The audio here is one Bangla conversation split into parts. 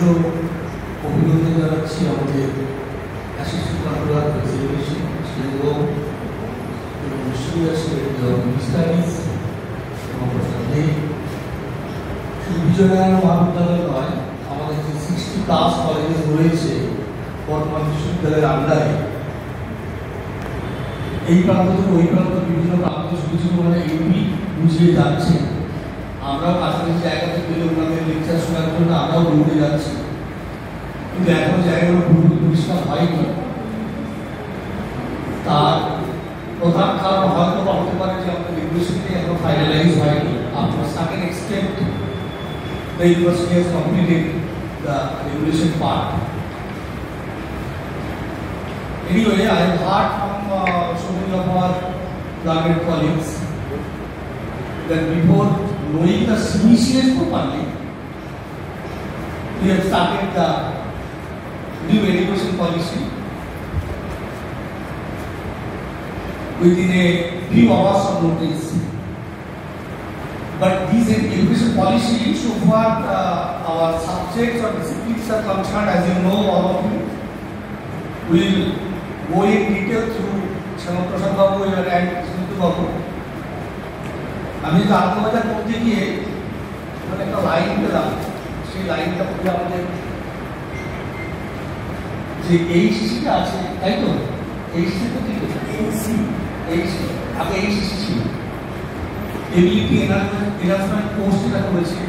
সহস্র অভিনন্দন জানাচ্ছি আমাদের অ্যাসিস্ট্যান্ট আমাদের সিক্সটি বর্তমান বিশ্ববিদ্যালয়ের আন্ডারে এই প্রান্ত থেকে ওই প্রান্ত বিভিন্ন প্রান্ত শুধু যাচ্ছে। আমরাও কাছাকাছি জায়গা থেকে ওনাদের লেকচার শোনার জন্য আমরাও দৌড়ে যাচ্ছি। কিন্তু এখন জায়গাগুলো পুরোপুরি পরিষ্কার হয়নি তার প্রধান কারণ হয়তো বা হতে পারে যে আমাদের রেগুলেশনটি এখন ফাইনালাইজ হয়নি আপনার certain extent the university has completed the regulation part. Anyway, I have heard from uh, so many of our learned colleagues that before knowing the species properly, we have started the new education policy within a few hours of notice. But these education policy, so far uh, our subjects or disciplines are concerned, as you know, all of you, will go in detail through Shamaprasad Babu and Sintu Babu. আমি তো আত্মবাজার করতে গিয়ে মানে একটা লাইন পেলাম সেই লাইনটা পড়ে আমাদের যে এই শিশিটা আছে তাই তো? এই শিশি তো ঠিক আছে এই আগে এই শিশি ছিল। এবিলিটি এনার্সমেন্ট কোর্স যেটা করেছে।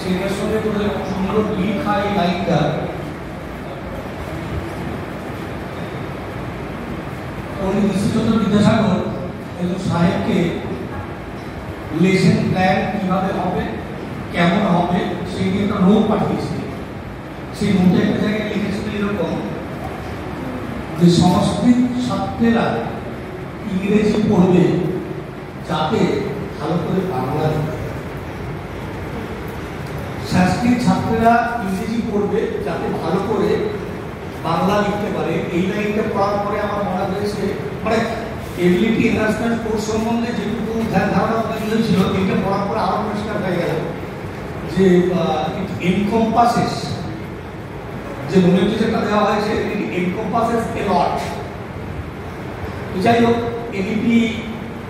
সেটার সঙ্গে করে সুন্দর লিখা এই লাইনটা উনি বিশ্বচন্দ্র বিদ্যাসাগর একজন সাহেবকে লেসন প্ল্যান কীভাবে হবে কেমন হবে সেই নিয়ে একটা নোট পাঠিয়েছে। সেই নোটে একটা জায়গায় এরকম, যে সংস্কৃত ছাত্রেরা ইংরেজি পড়বে যাতে ভালো করে বাংলা সংস্কৃত ছাত্রেরা ইংরেজি পড়বে যাতে ভালো করে বাংলা লিখতে পারে। এই লাইনটা পড়ার পরে আমার মনে হয়েছে মানে এবিলিটি এনহান্সমেন্ট কোর্স সম্বন্ধে যেটুকু ধ্যান ধারণা হয়েছিল এইটা পড়ার পরে আরও পরিষ্কার হয়ে গেল যে ইট এনকম্পাসেস যে মনিটরিজেনটা দেওয়া হয়েছে ইট এনকম্পাসেস এ লট যাই হোক এবিপি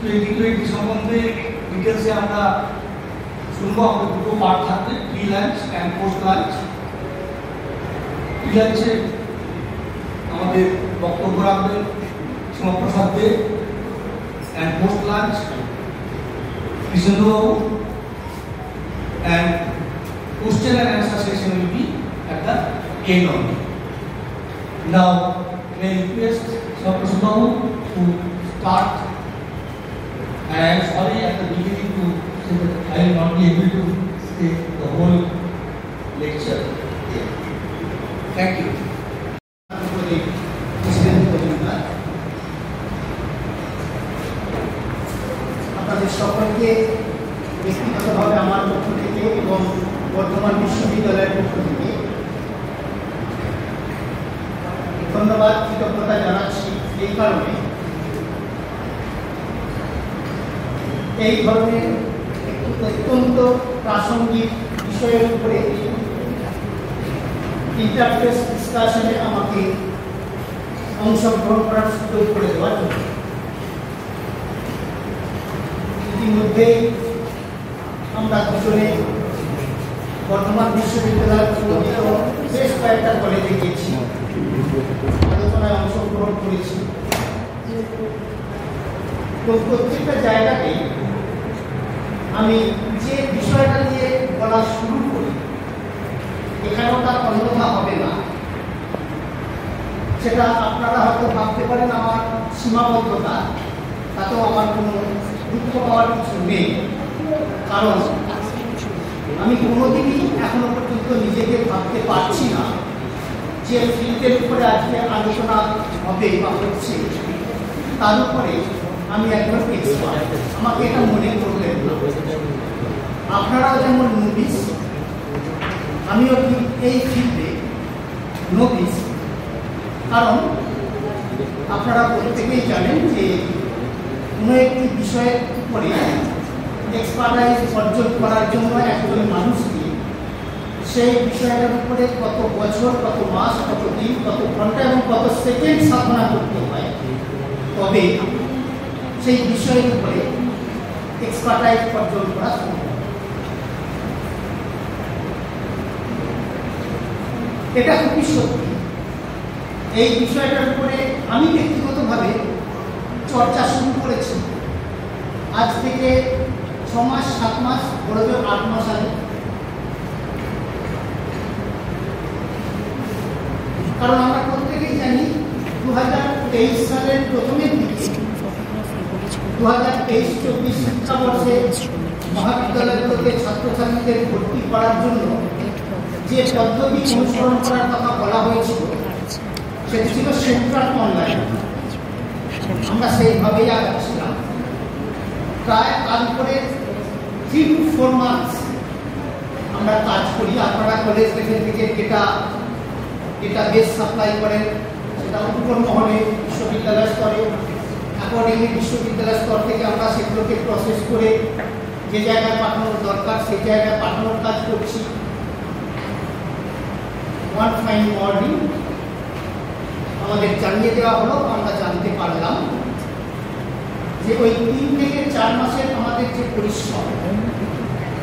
টোয়েন্টি টোয়েন্টি সম্বন্ধে ডিটেলসে আমরা শুনব। আমাদের দুটো পার্ট থাকবে pre lunch and post lunch pre লাঞ্চে আমাদের বক্তব্য রাখবেন Simaprasad De and post lunch কৃষ্ণবাবু and question and answer session will be at the end only. Now, may I request Babu to start And I am sorry at the beginning to say that I will not be able to stay the whole lecture here. Thank you. এই বিষয়টার উপরে আমি ব্যক্তিগতভাবে চর্চা শুরু করেছি। আজ থেকে ছ মাস সাত মাস বড় আট মাস আগে। কারণ আমরা প্রত্যেকেই জানি দু হাজার তেইশ সালের প্রথমের দিকে দু হাজার তেইশ, চব্বিশ শিক্ষাবর্ষে মহাবিদ্যালয়গুলোতে ছাত্রছাত্রীদের ভর্তি করার জন্য যে পদ্ধতি অনুসরণ করার কথা সেটি ছিল সেন্ট্রাল অনলাইন আমরা সেইভাবেই আগাচ্ছিলাম। প্রায় তার উপরে থ্রি টু ফোর মান্থস আমরা কাজ করি। আপনারা কলেজ লেভেল থেকে যেটা যেটা বেস সাপ্লাই করেন। সেটা উপর মহলে বিশ্ববিদ্যালয় স্তরে। অ্যাকর্ডিংলি বিশ্ববিদ্যালয় স্তর থেকে আমরা সেগুলোকে প্রসেস করে যে জায়গায় পাঠানোর দরকার, সেই জায়গায় পাঠানোর কাজ করছি। ওয়ান ফাইন মর্নিং আমাদের জানিয়ে দেওয়া হলো, আমরা জানতে পারলাম যে ওই তিন থেকে চার মাসের আমাদের যে পরিশ্রম,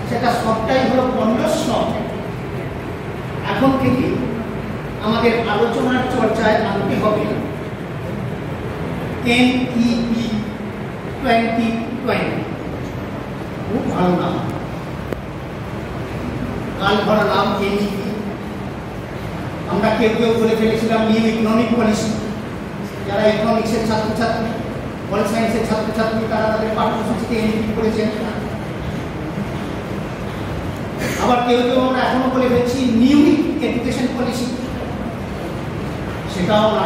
সেটা সবটাই হলো পণ্ডশ্রম এখন থেকে আমাদের আলোচনার চর্চায় আনতে হবে। NEP twenty twenty. খুব ভালো নাম। কাল ভরা নাম এনইপি আমরা কেউ কেউ বলে ফেলেছিলাম নিউ ইকোনমিক পলিসি যারা ইকোনমিক্সের ছাত্রছাত্রী পল সায়েন্সের ছাত্রছাত্রী তারা তাদের পাঠ্যসূচিতে এনইপি করেছেন। আবার কেউ কেউ আমরা এখনও বলে ফেলছি নিউ এডুকেশন পলিসি সেটাও না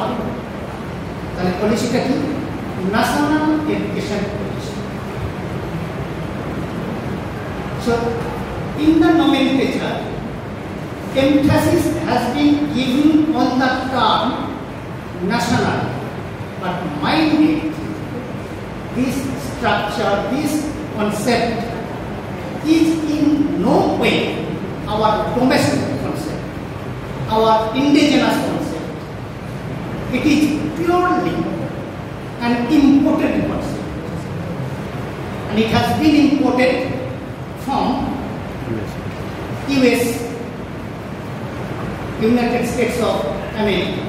তাহলে পলিসিটা কি? National education policy in the nomenclature, emphasis has been given on the term national, but mind it, this structure, this concept is in no way our domestic concept, our indigenous concept. It is purely an imported concept. And it has been imported from US, United States of America.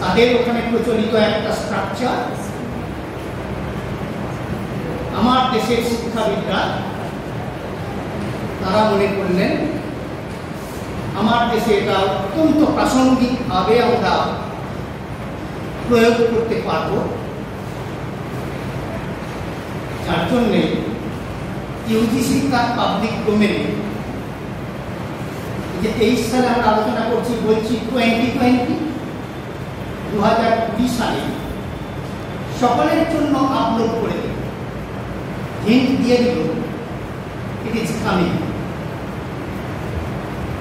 তাদের ওখানে প্রচলিত একটা স্ট্রাকচার আমার দেশের শিক্ষাবিদরা, তারা মনে করলেন, আমার দেশে এটা অত্যন্ত প্রাসঙ্গিকভাবে আমরা প্রয়োগ করতে পারব যার জন্যে ইউজিসি তার পাবলিক ডোমেনে যে তেইশ সালে আমরা আলোচনা করছি বলছি টোয়েন্টি টোয়েন্টি দু হাজার কুড়ি সালে। সকলের জন্য আপলোড করে দেব হিন্ট দিয়ে দিল। ইট ইজ কামিং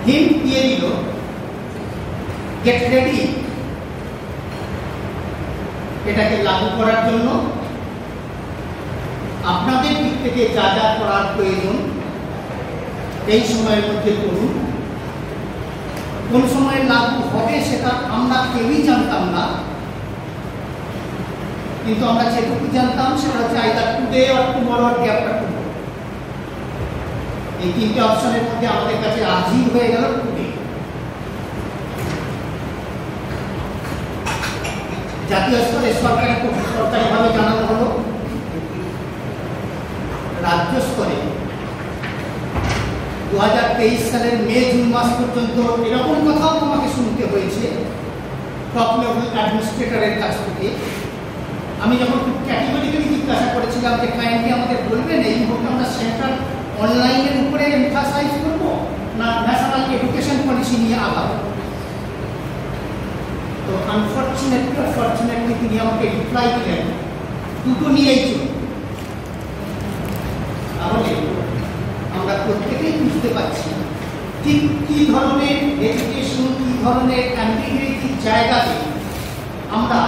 হিন্ট দিয়ে দিল। গেট রেডি এটাকে লাগু করার জন্য আপনাদের দিক থেকে যা যা করার প্রয়োজন, এই সময়ের মধ্যে করুন। কোন সময় লাগু হবে সেটা আমরা কেউই জানতাম না। কিন্তু আমরা যেটুকু জানতাম সেটা হচ্ছে either today or tomorrow or after tomorrow. এই তিনটে অপশনের মধ্যে আমাদের কাছে আজই হয়ে গেল টুডে। জাতীয় স্তরে সরকারি সরকারিভাবে জানানো হলো। রাজ্য স্তরে দু হাজার তেইশ সালের মে, জুন মাস পর্যন্ত এরকম কথাও তোমাকে শুনতে হয়েছে টপ লেভেল অ্যাডমিনিস্ট্রেটরের কাছ থেকে। আমি যখন খুব ক্যাটেগরিক্যালি জিজ্ঞাসা করেছিলাম যে কাইন্ডলি আমাদের বলবেন এই মুহূর্তে আমরা সেন্ট্রাল অনলাইনের উপরে এমফাসাইজ করব না ন্যাশনাল এডুকেশন পলিসি নিয়ে আগাবো? তো আনফর্চুনেটলি অনফর্চুনেটলি তিনি আমাকে রিপ্লাই দিলেন, দুটো নিয়েই চলুন তাহলে আমরা প্রত্যেকেই বুঝতে পারছি ঠিক কি ধরনের এডুকেশন কি ধরনের অ্যাম্বিগুইটির জায়গাতে আমরা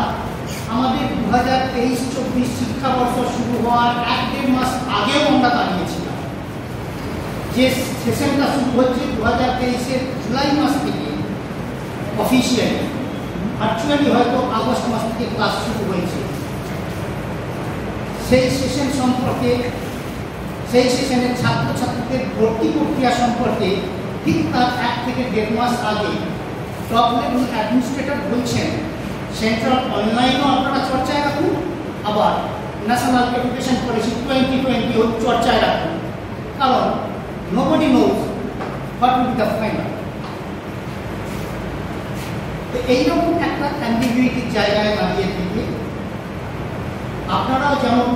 আমাদের দু হাজার তেইশ, চব্বিশ শিক্ষাবর্ষ শুরু হওয়ার এক দেড় মাস আগেও আমরা দাঁড়িয়েছিলাম। যে সেশনটা শুরু হচ্ছে দু হাজার তেইশের জুলাই মাস থেকে অফিসিয়ালি ভার্চুয়ালি হয়তো আগস্ট মাস থেকে ক্লাস শুরু হয়েছে। সেই সেশন সম্পর্কে সেই সেশনের ছাত্রছাত্রীদের ভর্তি প্রক্রিয়া সম্পর্কে ঠিক তার এক থেকে দেড় মাস আগে টপ লেভেল অ্যাডমিনিস্ট্রেটর বলছেন সেন্ট্রাল অনলাইনও আপনারা চর্চায় রাখুন, আবার ন্যাশনাল এডুকেশন পলিসি টোয়েন্টি টোয়েন্টিও চর্চায় রাখুন। কারণ nobody knows what will be the final তো এইরকম একটা অ্যাম্বিগুইটির জায়গায় দাঁড়িয়ে থেকে আপনারাও যেমন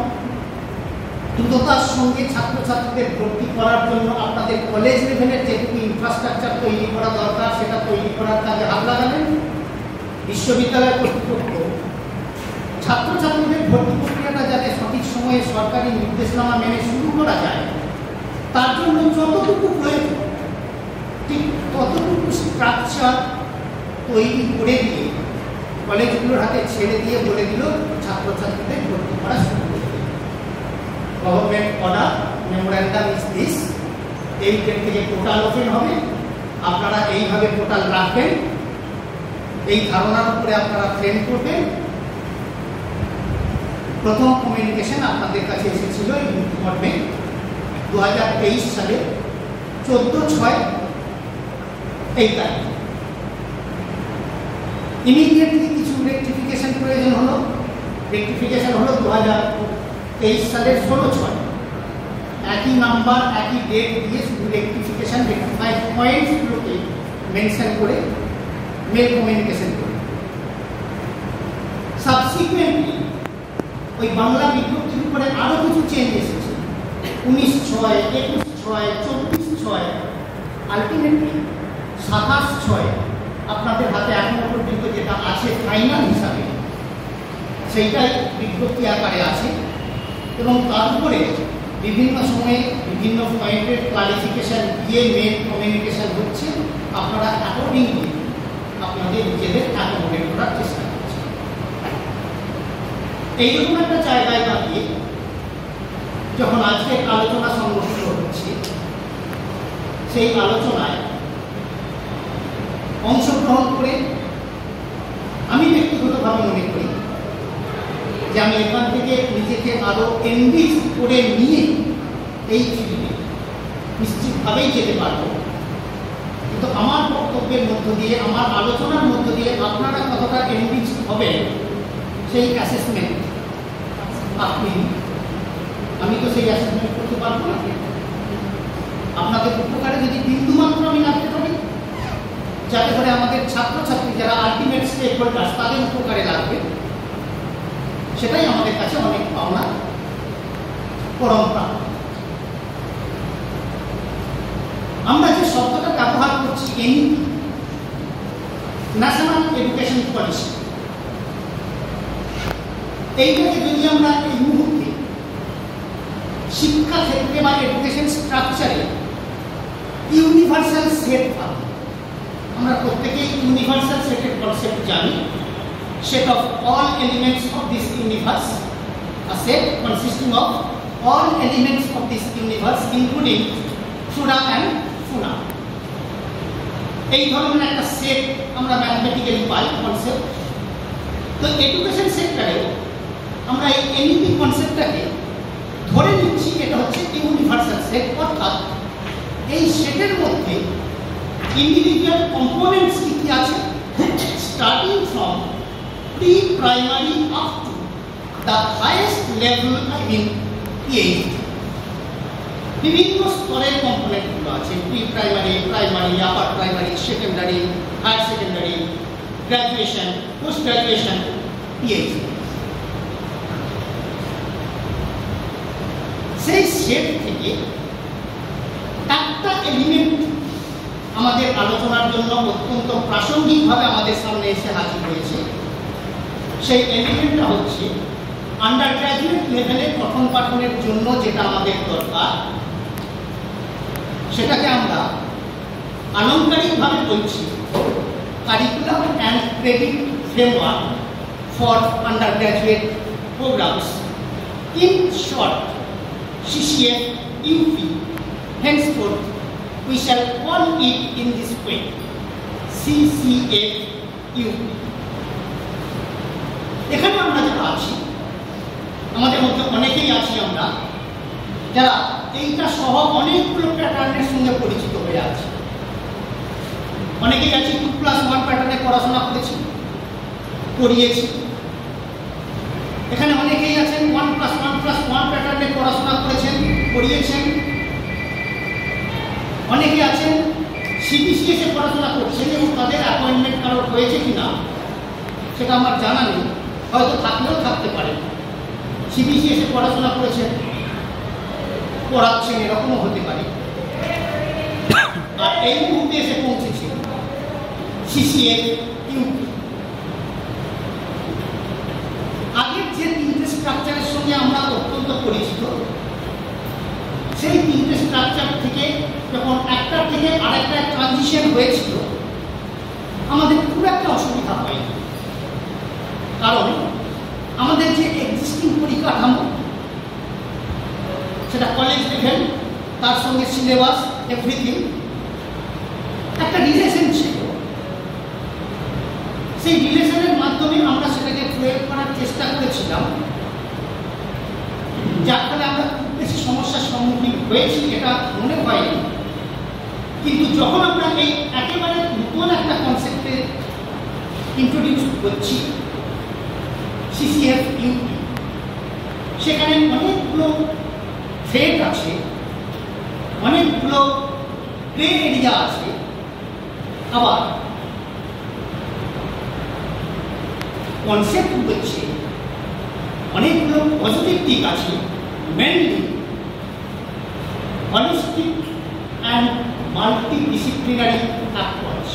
দ্রুততার সঙ্গে ছাত্রছাত্রীদের ভর্তি করার জন্য আপনাদের কলেজ লেভেলের যেটুকু ইনফ্রাস্ট্রাকচার তৈরি করা দরকার, সেটা তৈরি করার কাজে হাত লাগাবেন বিশ্ববিদ্যালয় কর্তৃপক্ষ। ছাত্রছাত্রীদের ভর্তি প্রক্রিয়াটা যাতে সঠিক সময়ে সরকারি নির্দেশনামা মেনে শুরু করা যায়, তার জন্য যতটুকু প্রয়োজন, ঠিক ততটুকু স্ট্রাকচার তৈরি করে দিয়ে কলেজগুলোর হাতে ছেড়ে দিয়ে বলে দিল ছাত্রছাত্রীদের ভর্তি করা শুরু government order, memorandum is this. এই ডেট থেকে পোর্টাল ওপেন হবে, আপনারা এইভাবে পোর্টাল রাখবেন। এই ধারণার উপরে আপনারা ট্রেন করবেন। প্রথম কমিউনিকেশন আপনাদের কাছে এসেছিল এই মর্মে। দু হাজার তেইশ সালে চোদ্দ ছয়, এই তারিখ। ইমিডিয়েটলি কিছু রেক্টিফিকেশন প্রয়োজন হলো। রেক্টিফিকেশন হলো দু হাজার তেইশ সালের ষোলো ছয়। একই নাম্বার, একই ডেট দিয়ে শুধু রেক্টিফিকেশন রেক্টিফাইড পয়েন্টসগুলোকে মেনশন করে মেল কমিউনিকেশন করে। সাবসিকুয়েন্টলি ওই বাংলা বিজ্ঞপ্তির উপরে আরও কিছু চেঞ্জ এসেছে। উনিশ ছয়, একুশ ছয়, চব্বিশ ছয় আলটিমেটলি সাতাশ ছয় আপনাদের হাতে এখনও পর্যন্ত যেটা আছে ফাইনাল হিসাবে, সেইটাই বিজ্ঞপ্তি আকারে আছে। এবং তার উপরে বিভিন্ন সময়ে বিভিন্ন পয়েন্টের ক্লারিফিকেশন দিয়ে মেন কমিউনিকেশান হচ্ছে, আপনারা অ্যাকর্ডিংলি আপনাদের নিজেদের অ্যাকোমোডেট করার চেষ্টা করছেন। এইরকম একটা জায়গায় দাঁড়িয়ে যখন আজকে আলোচনা সংগঠিত হচ্ছে, সেই আলোচনায় অংশগ্রহণ করে আমি ব্যক্তিগতভাবে মনে করি যে আমি এখান থেকে নিজেকে আরও এনরিচ করে নিয়ে এই ফিল্ডে নিশ্চিতভাবেই যেতে পারব। কিন্তু আমার বক্তব্যের মধ্য দিয়ে, আমার আলোচনার মধ্য দিয়ে আপনারা কতটা এনরিচ হবেন সেই অ্যাসেসমেন্ট আপনি আমি তো সেই অ্যাসেসমেন্ট করতে পারব না। আপনাদের উপকারে যদি বিন্দুমাত্র আমি রাখতে পারি, যাতে করে আমাদের ছাত্রছাত্রী যারা আলটিমেট স্টেক হোল্ডার্স তাদের উপকারে লাগবে। সেটাই আমাদের কাছে অনেক পাওনা, পরম্পরা। আমরা যে শব্দটা ব্যবহার করছি এনইপি ন্যাশনাল এডুকেশন পলিসি এইটাকে যদি আমরা এই মুহূর্তে শিক্ষা ক্ষেত্রে বা এডুকেশন স্ট্রাকচারে ইউনিভার্সাল সেট ভাবি আমরা প্রত্যেকেই ইউনিভার্সাল সেটের কনসেপ্ট জানি। Set of all elements of this universe, a set consisting of all elements of this universe including flora and fauna. এই ধরনের একটা সেট আমরা ম্যাথমেটিক্যালি পাই কনসেপ্ট তো এডুকেশন সেক্টরে আমরা এই এনইপি কনসেপ্টটাকে ধরে নিচ্ছি এটা হচ্ছে ইউনিভার্সাল সেট অর্থাৎ এই সেটের মধ্যে ইন্ডিভিজুয়াল কম্পোনেন্টস কি কি আছে? Starting from pre-primary up to the highest level I mean PhD বিভিন্ন স্তরের কম্পোনেন্টগুলো আছে pre primary primary upper primary secondary higher secondary graduation post graduation PhD সেই সেট থেকে একটা এলিমেন্ট আমাদের আলোচনার জন্য অত্যন্ত প্রাসঙ্গিকভাবে আমাদের সামনে এসে হাজির হয়েছে। সেই এলিমেন্টটা হচ্ছে আন্ডার গ্রাজুয়েট লেভেলে পঠন পাঠনের জন্য যেটা আমাদের দরকার, সেটাকে আমরা আলংকারিকভাবে বলছি curriculum and credit framework for undergraduate programmes in short CCF UP henceforth, we shall call it in this way. CCFU এখানে আমরা যারা আছি, আমাদের মধ্যে অনেকেই আছি আমরা, যারা এইটা সহ অনেকগুলো প্যাটার্নের সঙ্গে পরিচিত হয়ে আছে। অনেকেই আছে টু প্লাস ওয়ান প্যাটার্নে পড়াশোনা করেছি, করিয়েছি। এখানে অনেকেই আছেন one plus one plus one প্যাটার্নে পড়াশোনা করেছেন, করিয়েছেন। অনেকে আছেন সিবিসিএসে পড়াশোনা করছেন এবং তাদের অ্যাপয়েন্টমেন্ট কারোর হয়েছে কি না সেটা আমার জানা নেই। হয়তো থাকলেও থাকতে পারে। সিবিসি এসে পড়াশোনা করেছেন পড়াচ্ছেন, এরকমও হতে পারে। আর এই মুহূর্তে এসে পৌঁছেছে সিসিএফ ইউপি। আগের যে তিনটে স্ট্রাকচারের সঙ্গে আমরা অত্যন্ত পরিচিত, সেই তিনটে স্ট্রাকচার থেকে যখন একটা থেকে আরেকটা ট্রানজিশন হয়েছিল, আমাদের খুব একটা অসুবিধা হয়নি। কারণ আমাদের যে এক্সিস্টিং পরিকাঠামো, সেটা কলেজ লেভেল তার সঙ্গে সিলেবাস এভরিথিং একটা রিলেশন ছিল। সেই রিলেশনের মাধ্যমে আমরা সেটাকে প্রয়োগ করার চেষ্টা করেছিলাম, যার ফলে আমরা খুব বেশি সমস্যার সম্মুখীন হয়েছি, এটা মনে হয়নি। কিন্তু যখন আমরা এই একেবারে নতুন একটা কনসেপ্টে ইন্ট্রোডিউস করছি সিসিএফ ইউপি সেখানে অনেকগুলো থ্রেড আছে অনেকগুলো প্লে এরিয়া আছে আবার কনসেপ্ট হচ্ছে অনেকগুলো পজিটিভ দিক আছে mainly holistic and multidisciplinary approach.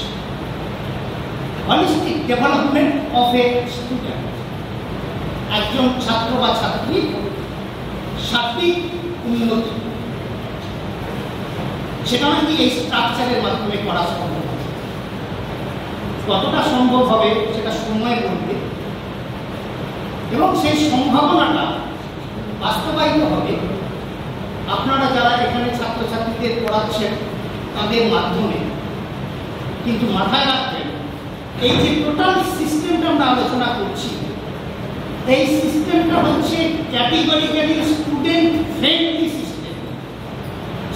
Holistic development of a student. একজন ছাত্র বা ছাত্রী সার্বিক উন্নতি। সেটা নাকি এই স্ট্রাকচারের মাধ্যমে করা সম্ভব। কতটা সম্ভব হবে সেটা সময় বলবে এবং সেই সম্ভাবনাটা বাস্তবায়িত হবে। আপনারা যারা এখানে ছাত্রছাত্রীদের পড়াচ্ছেন, তাদের মাধ্যমে। কিন্তু মাথায় রাখবেন, এই যে টোটাল সিস্টেমটা আমরা আলোচনা করছি এই সিস্টেমটা হচ্ছে categorically student friendly system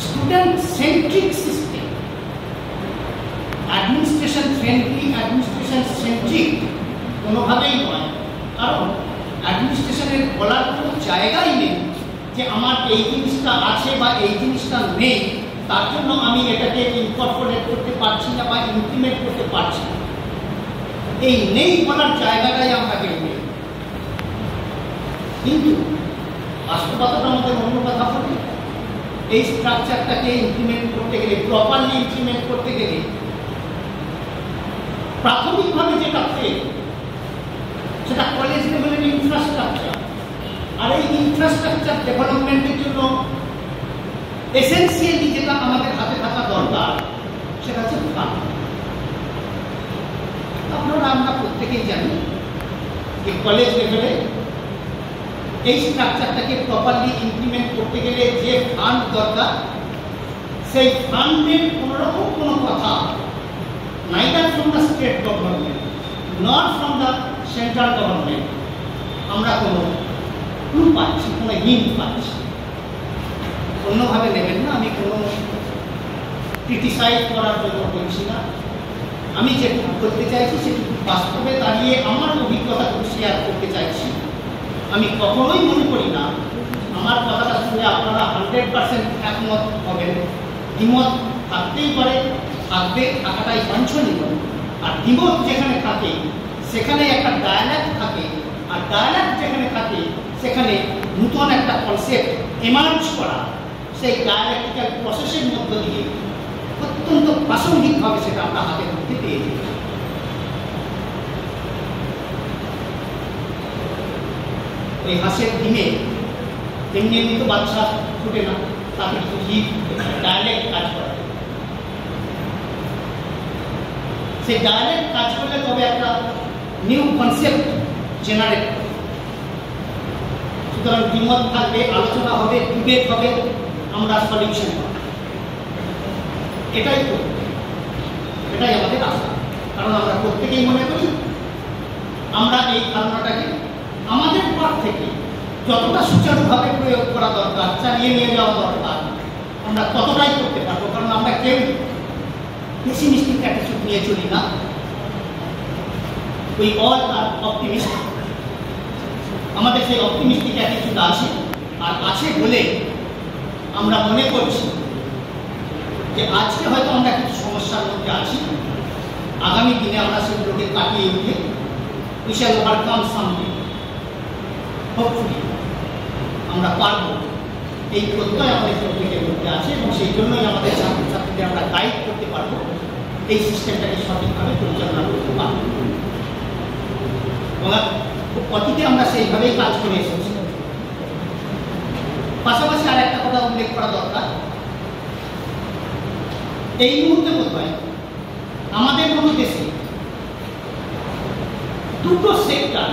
student centric system administration friendly administration centric কোনোভাবেই নয়। কারণ অ্যাডমিনিস্ট্রেশনের বলার কোনো জায়গাই নেই যে আমার এই জিনিসটা আছে বা এই জিনিসটা নেই। তার জন্য আমি এটাকে ইনকর্পোরেট করতে পারছি না বা ইমপ্লিমেন্ট করতে পারছি না। এই নেই বলার জায়গাটাই আমরা নেই কিন্তু বাস্তবতাটা আমাদের অন্য কথা বলি এই স্ট্রাকচারটাকে ইমপ্লিমেন্ট করতে গেলে প্রপারলি ইমপ্লিমেন্ট করতে গেলে, প্রাথমিকভাবে যেটা ফেল সেটা কলেজ লেভেলের ইনফ্রাস্ট্রাকচার আর এই ইনফ্রাস্ট্রাকচার ডেভেলপমেন্টের জন্য এসেন্সিয়ালি যেটা আমাদের হাতে থাকা দরকার, সেটা হচ্ছে ফান্ড আপনারা আমরা প্রত্যেকেই জানি যে কলেজ লেভেলে এই স্ট্রাকচারটাকে প্রপারলি ইমপ্লিমেন্ট করতে গেলে যে ফান্ড দরকার, সেই ফান্ডের কোনোরকম কোনো কথা neither from the state government not from the central government আমরা কোনো ক্লু পাচ্ছি, কোনো হিন্ট পাচ্ছি। অন্যভাবে নেবেন না, আমি কোনো ক্রিটিসাইজ করার জন্য বলছি না। আমি যেটুকু করতে চাইছি, সেটুকু বাস্তবে দাঁড়িয়ে আমার অভিজ্ঞতাটুকু শেয়ার করতে চাইছি। আমি কখনোই মনে করি না, আমার কথাটা শুনে আপনারা হান্ড্রেড পার্সেন্ট একমত হবেন। দ্বিমত থাকতেই পারে, থাকবে, থাকাটাই বাঞ্ছনীয়। আর দ্বিমত যেখানে থাকে, সেখানে একটা ডায়ালগ থাকে। আর ডায়ালগ যেখানে থাকে, সেখানে নূতন একটা কনসেপ্ট এমার্জ করা। সেই ডায়ালেক্টিক্যাল প্রসেসের মধ্য দিয়ে অত্যন্ত প্রাসঙ্গিকভাবে সেটা আমরা হাতের মধ্যে পেয়ে যাই। ওই হাঁসের ডিমে এমনি এমনি তো বাচ্চা ফুটে না, তাকে কিছু হিট ডায়ালেক্ট কাজ করে। সেই ডায়ালেক্ট কাজ করলে তবে একটা নিউ কনসেপ্ট জেনারেট সুতরাং দ্বিমত থাকবে, আলোচনা হবে ডিবেট হবে, আমরা সলিউশন পাবো এটাই। এটাই আমাদের আশা। কারণ আমরা প্রত্যেকেই মনে করি, আমরা এই ধারণাটাকে আমাদের পর থেকে যতটা সুচারুভাবে প্রয়োগ করা দরকার, চালিয়ে নিয়ে যাওয়া দরকার, আমরা ততটাই করতে পারব। কারণ আমরা কেউ পেসিমিস্টিক অ্যাটিটিউড নিয়ে চলি না। ওই অল আর অপটিমিস্টিক আমাদের সেই অপটিমিস্টিক অ্যাটিটিউড আছে, আর আছে বলে আমরা মনে করছি যে আজকে হয়তো আমরা কিছু সমস্যার মধ্যে আছি। আগামী দিনে আমরা সেগুলোকে কাটিয়ে উঠে we shall overcome something hopefully আমরা পারব। এই প্রত্যয় আমাদের প্রত্যেকের মধ্যে আছে এবং সেই জন্যই আমাদের ছাত্রছাত্রীদের আমরা গাইড করতে পারব। এই সিস্টেমটাকে সঠিকভাবে পরিচালনা করতে পারব। অতীতে আমরা সেইভাবেই কাজ করে এসেছি। পাশাপাশি আর একটা কথা উল্লেখ করা দরকার। এই মুহূর্তে বোধ আমাদের কোনো দেশে দুটো সেক্টর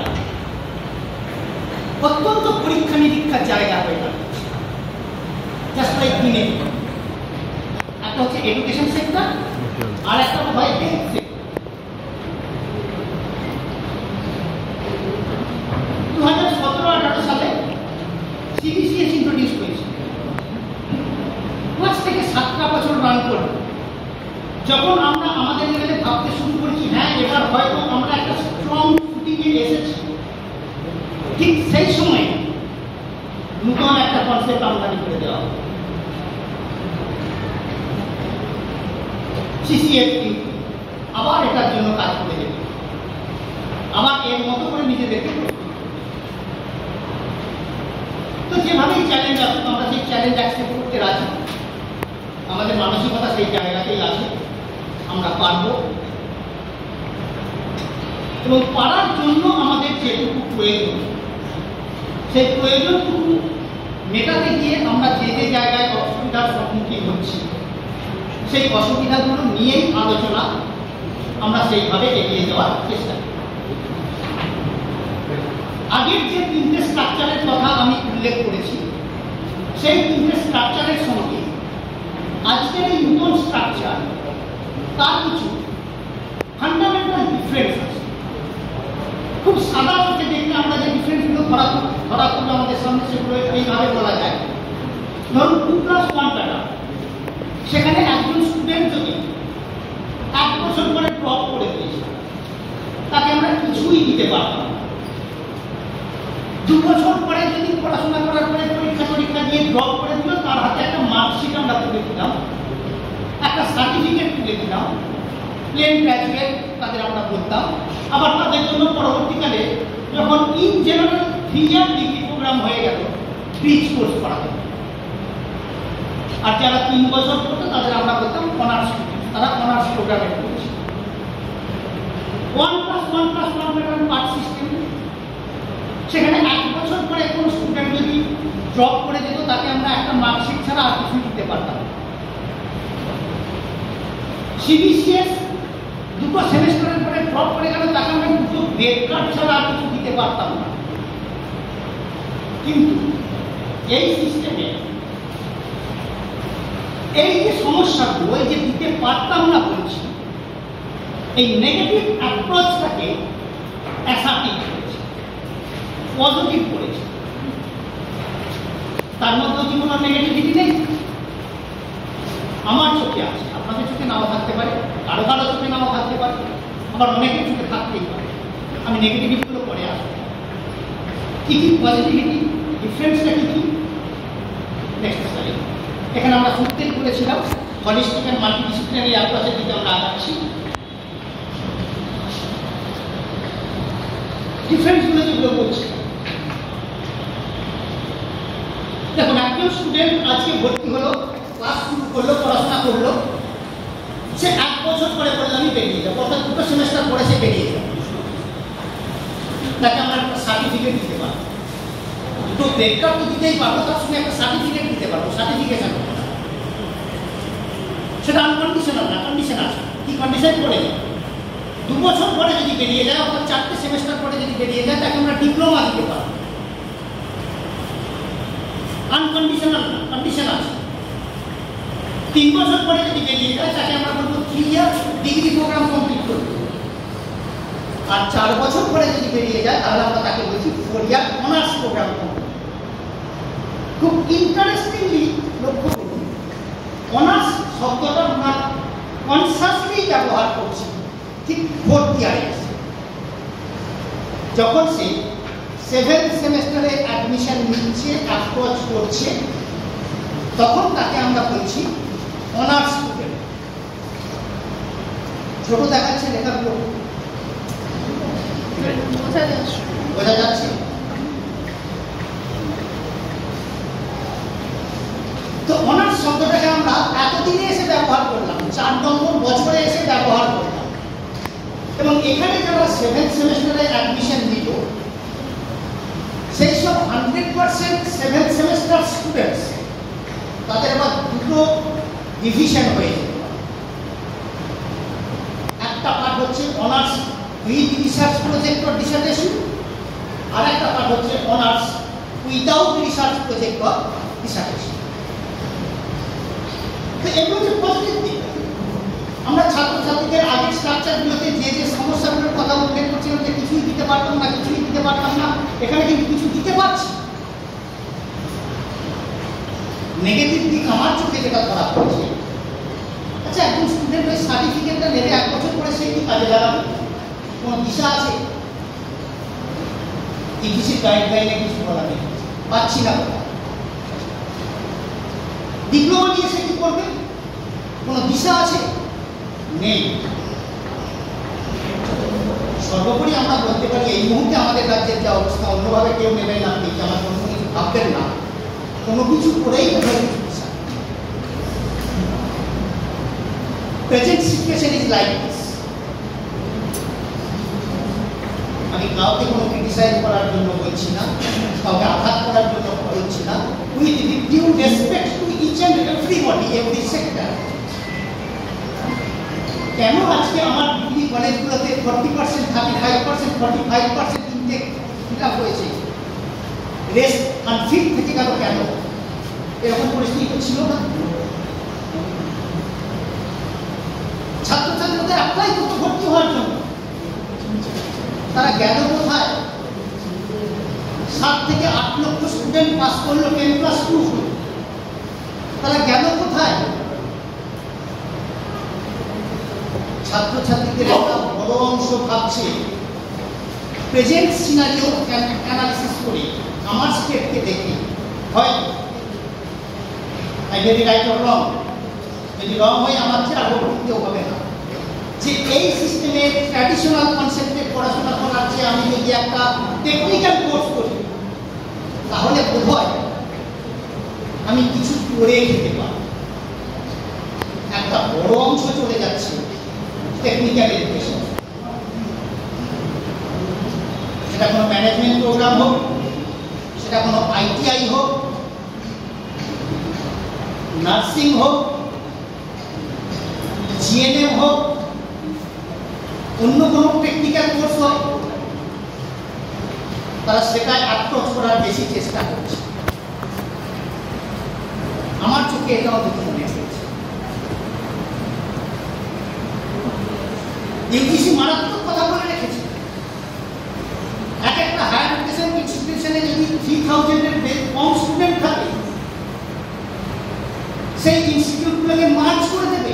অত্যন্ত পরীক্ষা নিরীক্ষার জায়গা হয়ে দাঁড়িয়েছে জাস্ট লাইক দিনে একটা হচ্ছে এডুকেশন সেক্টর আর একটা হয় হেলথ সেক্টর সিবিসিএস দুটো সেমিস্টারের পরে ড্রপ করে গেল, তাকে আমরা দুটো গ্রেড কার্ড ছাড়া আর কিছু দিতে পারতাম না। কিন্তু এই সিস্টেমে এই যে সমস্যাগুলো, এই যে দিতে পারতাম না বলছি, এই নেগেটিভ অ্যাপ্রোচটাকে অ্যাসার্টিভ করেছে পজিটিভ করেছে। তার মধ্যে কি কোনো নেগেটিভিটি নেই? আমার চোখে আছে আপনাদের চোখে নাও থাকতে পারে, কারও কারও চোখে নাও থাকতে পারে, আবার অনেকের চোখে থাকতেই পারে। আমি নেগেটিভিটিগুলো পরে আসব। কি কি পজিটিভিটি ডিফারেন্সটা কি কি? এখানে আমরা শুরুতেই বলেছিলাম হলিস্টিক অ্যান্ড মাল্টিডিসিপ্লিনারি অ্যাপ্রোচের দিকে আমরা আগাচ্ছি। ডিফারেন্সগুলো যেগুলো বলছি। দেখুন, একজন স্টুডেন্ট আজকে ভর্তি হলো ক্লাস শুরু করল, পড়াশোনা করল সে এক বছর পরে বলল, আমি বেরিয়ে যাব। অর্থাৎ দুটো সেমেস্টার পরে সে বেরিয়ে যাবে তাকে আমরা একটা সার্টিফিকেট দিতে পারব। দুটো বেকার তো দিতেই পারব, তার সঙ্গে একটা সার্টিফিকেট দিতে পারব সার্টিফিকেশন সেটা আনকন্ডিশনাল না কন্ডিশন আছে কি কন্ডিশন পড়ে যাবে দু বছর পরে যদি বেরিয়ে যায়, অর্থাৎ চারটে সেমেস্টার পরে যদি বেরিয়ে যায়, তাকে আমরা ডিপ্লোমা দিতে পারব। আনকন্ডিশনাল না কন্ডিশন আছে। তিন বছর পরে যদি বেরিয়ে যায় তাকে আমরা বলব three year? Degree programme complete করবে। আর চার বছর পরে যদি বেরিয়ে যায়, তাহলে আমরা তাকে বলছি four year honours programme complete খুব ইন্টারেস্টিংলি লক্ষ্য করুন অনার্স শব্দটা আমরা কনসাসলি ব্যবহার করছি, ঠিক ফোর্থ ইয়ারে। যখন সে সেভেন্থ সেমেস্টারে অ্যাডমিশন নিচ্ছে অ্যাপ্রোচ করছে, তখন তাকে আমরা বলছি অনার্স স্টুডেন্ট ছোট দেখাচ্ছে লেখাগুলো বোঝা যাচ্ছে। তো অনার্স শব্দটাকে আমরা এতদিনে এসে ব্যবহার করলাম চার নম্বর বছরে এসে ব্যবহার করলাম। এবং এখানে যারা সেভেন্থ সেমেস্টারে অ্যাডমিশন নিল সেই সব hundred percent seventh semester students তাদের আবার দুটো ডিভিশন হয়ে একটা পার্ট হচ্ছে honours with research project or dissertation আর একটা পার্ট হচ্ছে honours without research project or dissertation তো এগুলো হচ্ছে পজিটিভ দিক। আমরা ছাত্রছাত্রীদের আগের স্ট্রাকচারগুলোতে যে যে সমস্যাগুলোর কথা উল্লেখ করছিলাম যে কিছুই দিতে পারতাম না, কিছুই দিতে পারতাম না। এখানে কিন্তু কিছু দিতে পারছি। নেগেটিভ দিক আমার চোখে যেটা ধরা পড়ছে আচ্ছা একজন স্টুডেন্ট ওই সার্টিফিকেটটা নেবে এক বছর পরে সে কি কাজে লাগাবে কোনো দিশা আছে? ইংলিশের গাইডলাইনে কিছু বলা নেই। পাচ্ছি না। ডিপ্লোমা নিয়ে সে কি করবে? কোনো দিশা আছে? নেই। সর্বোপরি আমরা বলতে পারি, এই মুহূর্তে আমাদের রাজ্যের যা অবস্থা, অন্যভাবে কেউ নেবেন না, আপনি আমার কোনো ভাববেন না? কোনো কিছু করেই বোধহয় কিছু দিশা নেই। present situation is like this আমি কাউকে কোনো ক্রিটিসাইজ করার জন্য বলছি না, কাউকে আঘাত করার জন্য বলছি না। With due respect to each and everybody every sector কেন আজকে আমার degree কলেজগুলোতে forty percent thirty five percent forty five percent intake fill up হয়েছে রেস্ট আনফিট থেকে গেল কেন? এরকম পরিস্থিতি তো ছিল না। ছাত্রছাত্রীদের অ্যাপ্লাই করতে ভর্তি হওয়ার জন্য। তারা গেল কোথায়? সাত থেকে আট লক্ষ স্টুডেন্ট পাস করল টেন প্লাস টু তারা গেল কোথায়? ছাত্রছাত্রীদের একটা বড় অংশ ভাবছে প্রেজেন্ট সিনারিও অ্যানালিসিস করে, আমার স্টেটকে দেখে। হয়। I very right or wrong যদি রং হয়, আমার চেয়ে আরও কেউ হবে না। যে এই সিস্টেমে ট্র্যাডিশনাল কনসেপ্টে পড়াশোনা করার চেয়ে আমি যদি একটা টেকনিক্যাল কোর্স করি, তাহলে বোধ আমি কিছু করে খেতে পারি একটা বড় অংশ চলে যাচ্ছে টেকনিক্যাল এডুকেশন সেটা কোনো ম্যানেজমেন্ট প্রোগ্রাম হোক, সেটা কোনো আইটিআই হোক নার্সিং হোক জিএনএম হোক অন্য কোনো টেকনিক্যাল কোর্স হোক তারা সেটাই অ্যাপ্রোচ করার বেশি চেষ্টা করছে। আমার চোখে এটা অন্তত মনে হয়েছে ইউজিসি মারাত্মক কথা বলে রেখেছে। এক একটা হায়ার এডুকেশন ইনস্টিটিউশনে যদি থ্রি থাউজেন্ডের কম স্টুডেন্ট থাকে, সেই ইনস্টিটিউটগুলোকে মার্চ করে দেবে।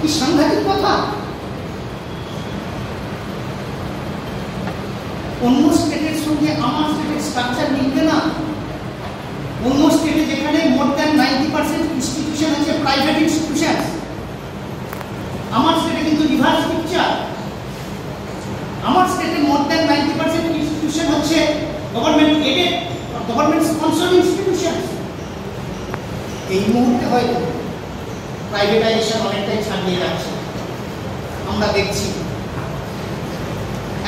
কি সাংঘাতিক কথা? অন্য স্টেটের সঙ্গে আমার স্টেটের স্ট্রাকচার মিলবে না। অন্য স্টেটে যেখানে more than ninety percent institution হচ্ছে প্রাইভেট ইনস্টিটিউশন আমার স্টেটে কিন্তু রিভার্স পিকচার আমার স্টেটে more than ninety percent institution হচ্ছে government aided government sponsored institution এই মুহূর্তে হয়তো প্রাইভেটাইজেশন অনেকটাই ছাড়িয়ে যাচ্ছে। আমরা দেখছি।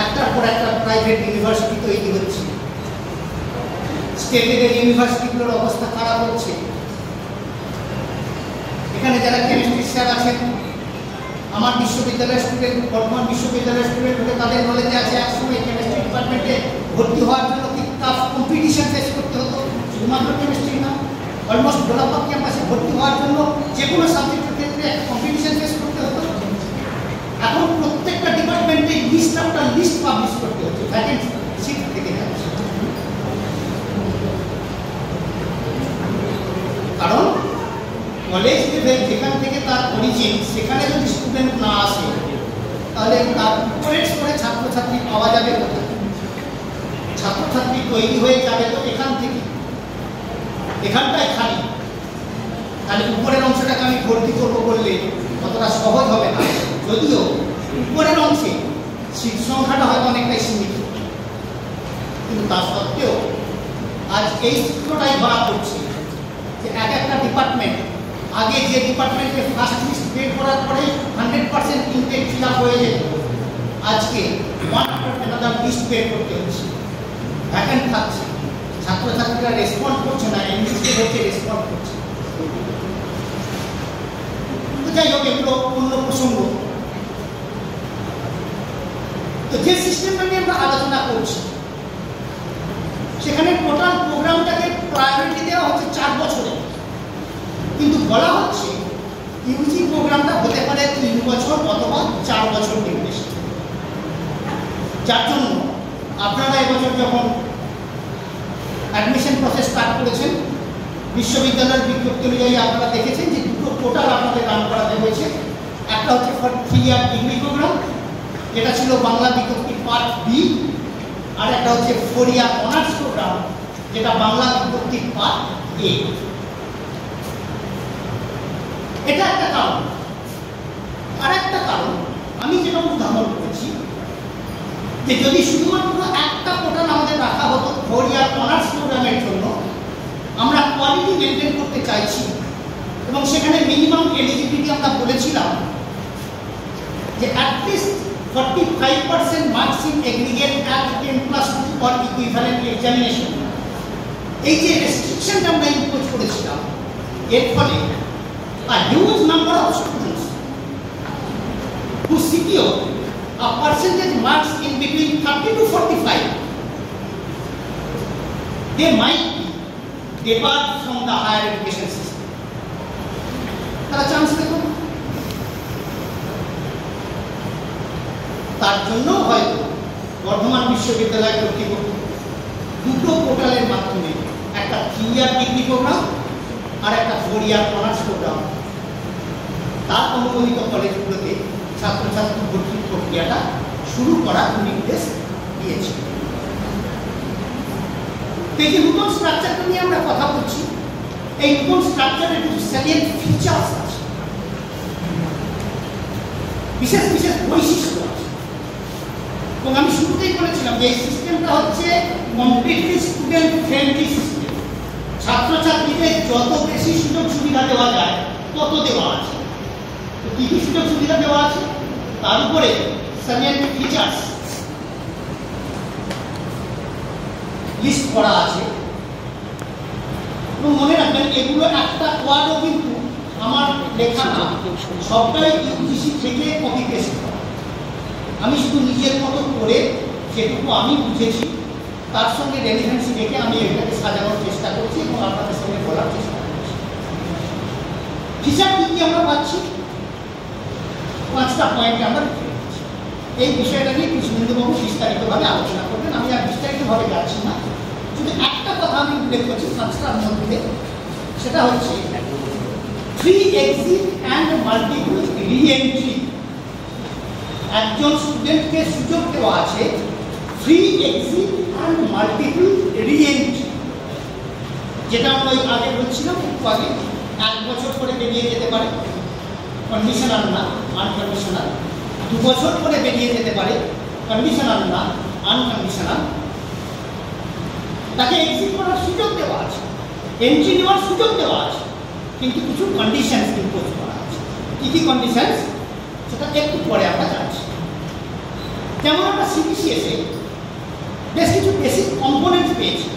একটার পর একটা প্রাইভেট ইউনিভার্সিটি তৈরি হচ্ছে। স্টেটের ইউনিভার্সিটিগুলোর অবস্থা খারাপ হচ্ছে। এখানে যারা কেমিস্ট্রি স্যার আছেন, আমার বিশ্ববিদ্যালয়ের স্টুডেন্ট বর্ধমান বিশ্ববিদ্যালয়ের স্টুডেন্ট হলে তাদের নলেজে আছে একসময় কেমিস্ট্রি ডিপার্টমেন্টে ভর্তি হওয়ার জন্য কি টাফ কম্পিটিশন ফেস করতে হতো? শুধুমাত্র কেমিস্ট্রি না অলমোস্ট গোলাপবাগ ক্যাম্পাসে ভর্তি হওয়ার জন্য যে কোনো সাবজেক্টের ক্ষেত্রে কম্পিটিশন ফেস করতে হতো। এখন প্রত্যেকটা ডিপার্টমেন্টে লিস্ট আফটার লিস্ট পাবলিশ করতে হচ্ছে ভ্যাকেন্সি সিট থেকে। যাচ্ছে কারণ কলেজ লেভেল যেখান থেকে তার অরিজিন সেখানে যদি স্টুডেন্ট না আসে, তাহলে তার উপরের স্তরে ছাত্রছাত্রী পাওয়া যাবে কোথায়? ছাত্রছাত্রী তৈরি হয়ে যাবে তো এখান থেকে। এখানটায় খালি। তাহলে উপরের অংশটাকে আমি ভর্তি করব বললে অতটা সহজ হবে না। যদিও উপরের অংশে সিট সংখ্যাটা হয়তো অনেকটাই সীমিত। কিন্তু তা সত্ত্বেও আজ এই চিত্রটাই বলা করছে যে এক একটা ডিপার্টমেন্ট আগে যে ডিপার্টমেন্টে ফার্স্ট লিস্ট বের করার পরে hundred percent intake fill up হয়ে যেত। আজকে ওয়ান অ্যানাদার লিস্ট বের করতে হচ্ছে। ভ্যাকেন্ট থাকছে। ছাত্রছাত্রীরা রেসপন্ড করছে না এনজিসি হচ্ছে রেসপন্ড করছে। যাই হোক, এগুলো অন্য প্রসঙ্গ। তো যে সিস্টেমটা নিয়ে আমরা আলোচনা করছি, সেখানে টোটাল প্রোগ্রামটাকে প্রায়োরিটি দেওয়া হচ্ছে চার বছরে। কিন্তু বলা হচ্ছে ইউজি প্রোগ্রামটা হতে পারে তিন বছর অথবা চার বছর নির্দেশিত যার জন্য আপনারা এবছর যখন অ্যাডমিশন প্রসেস স্টার্ট করেছেন। বিশ্ববিদ্যালয়ের বিজ্ঞপ্তি অনুযায়ী আপনারা দেখেছেন যে দুটো টোটাল আপনাদের রান করাতে হয়েছে। একটা হচ্ছে for three year degree program যেটা ছিল বাংলা বিজ্ঞপ্তি পার্ট বি আর একটা হচ্ছে ফোর ইয়ার অনার্স প্রোগ্রাম যেটা বাংলা বিজ্ঞপ্তি পার্ট এ এটা একটা কারণ। আর একটা কারণ, আমি যেটা উদাহরণ করেছি যে যদি শুধুমাত্র একটা পোর্টাল আমাদের রাখা হতো ফোর ইয়ার অনার্স প্রোগ্রামের জন্য, আমরা কোয়ালিটি মেনটেন করতে চাইছি। এবং সেখানে মিনিমাম এলিজিবিলিটি আমরা বলেছিলাম যে at least forty five percent marks in aggregate at ten plus two for equivalent examination এই যে রেস্ট্রিকশনটা আমরা ইম্পোজ করেছিলাম, এর ফলে a huge number of students who secure a percentage marks in between 30 to 45 they might debarred from the higher education system. তারা চান্স পেত না। তার জন্য হয়তো বর্ধমান বিশ্ববিদ্যালয় কর্তৃপক্ষ দুটো পোর্টালের মাধ্যমে একটা থ্রি ইয়ার ডিগ্রি প্রোগ্রাম আর একটা ফোর ইয়ার অনার্স প্রোগ্রাম তার অনুমোদিত কলেজগুলোতে ছাত্রছাত্রী ভর্তির প্রক্রিয়াটা শুরু করার নির্দেশ দিয়েছে এই নতুন স্ট্রাকচারটা নিয়ে আমরা কথা বলছি, এই নতুন স্ট্রাকচারের কিছু স্যালিয়েন্ট ফিচার্স আছে। বিশেষ বিশেষ বৈশিষ্ট্য আছে। এবং আমি শুরুতেই বলেছিলাম যে এই সিস্টেমটা হচ্ছে কমপ্লিটলি স্টুডেন্ট ফ্রেন্ডলি সিস্টেম ছাত্রছাত্রীদের যত বেশি সুযোগ সুবিধা দেওয়া যায়, তত দেওয়া আছে। কী কী সুযোগ সুবিধা দেওয়া আছে? তার উপরে সেভেন ফিচার্স লিস্ট করা আছে। এবং মনে রাখবেন, এগুলো একটা ওয়ার্ডও কিন্তু আমার লেখা না। সবটাই ইউজিসি থেকে কপি পেস্ট করা। আমি শুধু নিজের মতো করে যেটুকু আমি বুঝেছি, তার সঙ্গে রেলিভেন্সি রেখে আমি এটাকে সাজানোর চেষ্টা করছি এবং আপনাদের সঙ্গে বলার চেষ্টা করছি। কি কি আমরা পাচ্ছি? পাঁচটা পয়েন্টে আমরা। এই বিষয়টা নিয়ে কৃষ্ণেন্দুবাবু বিস্তারিতভাবে আলোচনা করবেন। আমি আর বিস্তারিতভাবে যাচ্ছি না। শুধু একটা কথা আমি উল্লেখ করছি পাঁচটার মধ্যে সেটা হচ্ছে free exit and multiple reentry একজন স্টুডেন্টকে সুযোগ দেওয়া আছে free exit and multiple reentry যেটা আমরা আগে বলছিলাম একটু আগে। এক বছর করে বেরিয়ে যেতে পারে। কন্ডিশনাল না আনকন্ডিশনাল দু বছর করে বেরিয়ে যেতে পারে কন্ডিশনাল না আনকন্ডিশনাল তাকে এক্সিট করার সুযোগ দেওয়া আছে এন্ট্রি নেওয়ার সুযোগ দেওয়া আছে, কিন্তু কিছু কন্ডিশনস ইম্পোজ করা আছে। কী কী কন্ডিশনস সেটা একটু পরে আমরা জানছি। যেমন আমরা সিবিসিএসে বেশ কিছু বেসিক কম্পোনেন্টস পেয়েছি।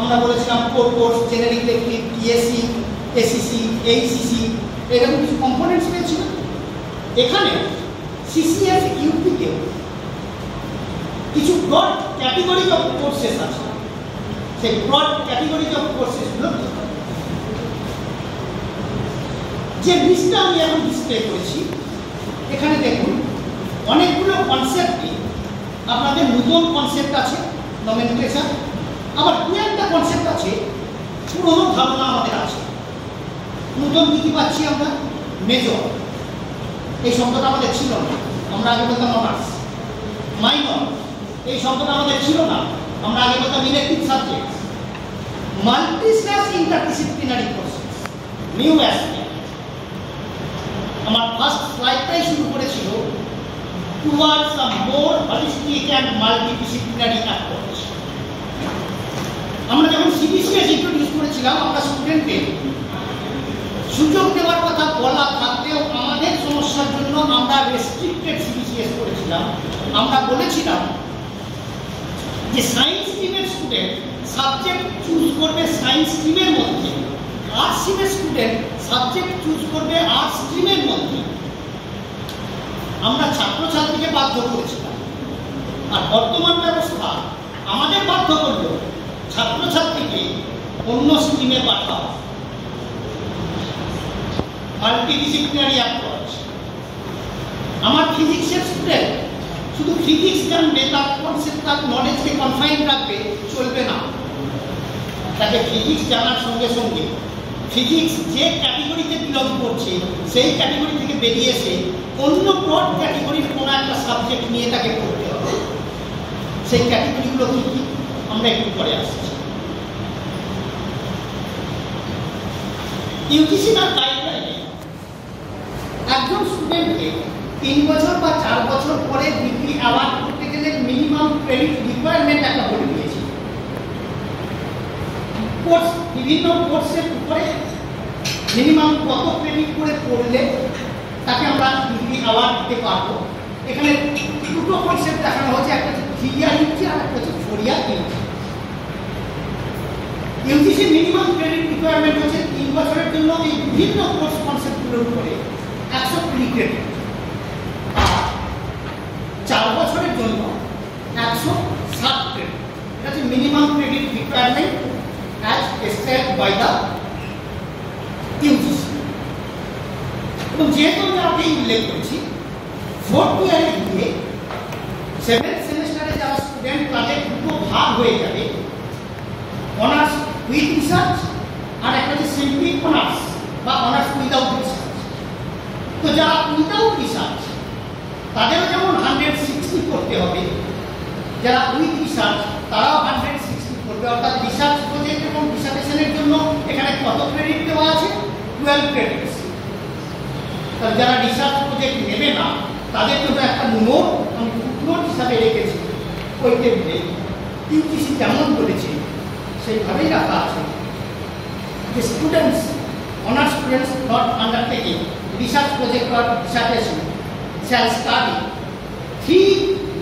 আমরা বলেছিলাম core course generic elective PSC ACC AECC এরকম কিছু কম্পোনেন্টস পেয়েছিল? এখানে সিসিএফ ইউপিতেও কিছু ব্রড ক্যাটেগরিজ অফ কোর্সেস আছে। সেই ব্রড ক্যাটেগরিজ অফ কোর্সেসগুলো যে লিস্টটা আমি এখন ডিসপ্লে করেছি, এখানে দেখুন, অনেকগুলো কনসেপ্টই আপনাদের নতুন কনসেপ্ট আছে নমেনক্লেচার আবার দু একটা কনসেপ্ট আছে, পুরোনো ধারণা আমাদের আছে। নতুন কী পাচ্ছি আমরা, মেজর। এই শব্দটা আমাদের ছিল না। আমরা আগে বলতাম অনার্স মাইনর। এই শব্দটা আমাদের ছিল না। আমরা আগে বলতাম elective subject. Multi slash interdisciplinary courses new aspect আমার ফার্স্ট স্লাইডটাই শুরু করেছিল towards a more holistic and multidisciplinary approach আমরা যখন সিবিসিএস ইন্ট্রোডিউস করেছিলাম, আমরা স্টুডেন্টদের সুযোগ দেওয়ার কথা বলা থাকলেও আমাদের সমস্যার জন্য আমরা রেস্ট্রিক্টেড সিবিসিএস করেছিলাম। আমরা বলেছিলাম যে সায়েন্স স্ট্রিমের স্টুডেন্ট সাবজেক্ট চুজ করবে সায়েন্স স্ট্রিমের মধ্যে। আর্টস স্ট্রিমের স্টুডেন্ট সাবজেক্ট চুজ করবে আর্টস স্ট্রিমের মধ্যে। আমরা ছাত্রছাত্রীকে বাধ্য করেছিলাম। আর বর্তমান ব্যবস্থা আমাদের বাধ্য করল ছাত্রছাত্রীকে অন্য স্ট্রিমে পাঠাও। মাল্টিডিসিপ্লিনারি অ্যাপ্রোচ আমার ফিজিক্সের স্টুডেন্ট শুধু ফিজিক্স জানবে তার কনসেপ্ট তার নলেজকে কনফাইন রাখবে, চলবে না। তাকে ফিজিক্স জানার সঙ্গে সঙ্গে ফিজিক্স যে ক্যাটেগরিতে বিলং করছে, সেই ক্যাটেগরি থেকে বেরিয়ে এসে অন্য ব্রড ক্যাটেগরির কোনো একটা সাবজেক্ট নিয়ে তাকে পড়তে হবে। সেই ক্যাটেগরিগুলো কী কী আমরা একটু পরে আসছি। ইউজিসি তার একজন স্টুডেন্টকে তিন বছর বা চার বছর পরে ডিগ্রি অ্যাওয়ার্ড করতে গেলে মিনিমাম ক্রেডিট রিকোয়ারমেন্ট একটা বলে দিয়েছে। কোর্স বিভিন্ন কোর্সের উপরে মিনিমাম কত ক্রেডিট করে পড়লে তাকে আমরা ডিগ্রি অ্যাওয়ার্ড দিতে পারব। এখানে দুটো কনসেপ্ট দেখানো হচ্ছে একটা হচ্ছে থ্রি ইয়ার ইউজি আর একটা হচ্ছে four year UG UGC minimum credit requirement হচ্ছে তিন বছরের জন্য এই বিভিন্ন কোর্স কনসেপ্টগুলোর উপরে। একশো কুড়ি ক্রেডিট আর চার বছরের জন্য একশো ষাট ক্রেডিট এটা হচ্ছে minimum credit requirement as prescribed by the UGC এবং যেহেতু আমি আগেই উল্লেখ করেছি ফোর্থ ইয়ারে গিয়ে সেভেন্থ সেমিস্টারে যারা স্টুডেন্ট তাদের দুটো ভাগ হয়ে যাবে অনার্স উইথ রিসার্চ আর একটা হচ্ছে সিম্পলি অনার্স বা অনার্স উইদাউট রিসার্চ তো যারা উইদাউট রিসার্চ, তাদেরও যেমন হান্ড্রেড সিক্সটি করতে হবে, যারা উইথ রিসার্চ, তারাও হান্ড্রেড সিক্সটি করবে। অর্থাৎ রিসার্চ প্রজেক্ট এবং ডিসার্টেশনের জন্য এখানে কত ক্রেডিট দেওয়া আছে? টুয়েলভ ক্রেডিটস যারা রিসার্চ প্রজেক্ট নেবে না, তাদের জন্য একটা নোট আমি নোট হিসাবে রেখেছি। ওই টেবিলে ইউজিসি কেমন করেছে, সেইভাবেই রাখা আছে। যে students honours students not undertaking research project or dissertation shall study three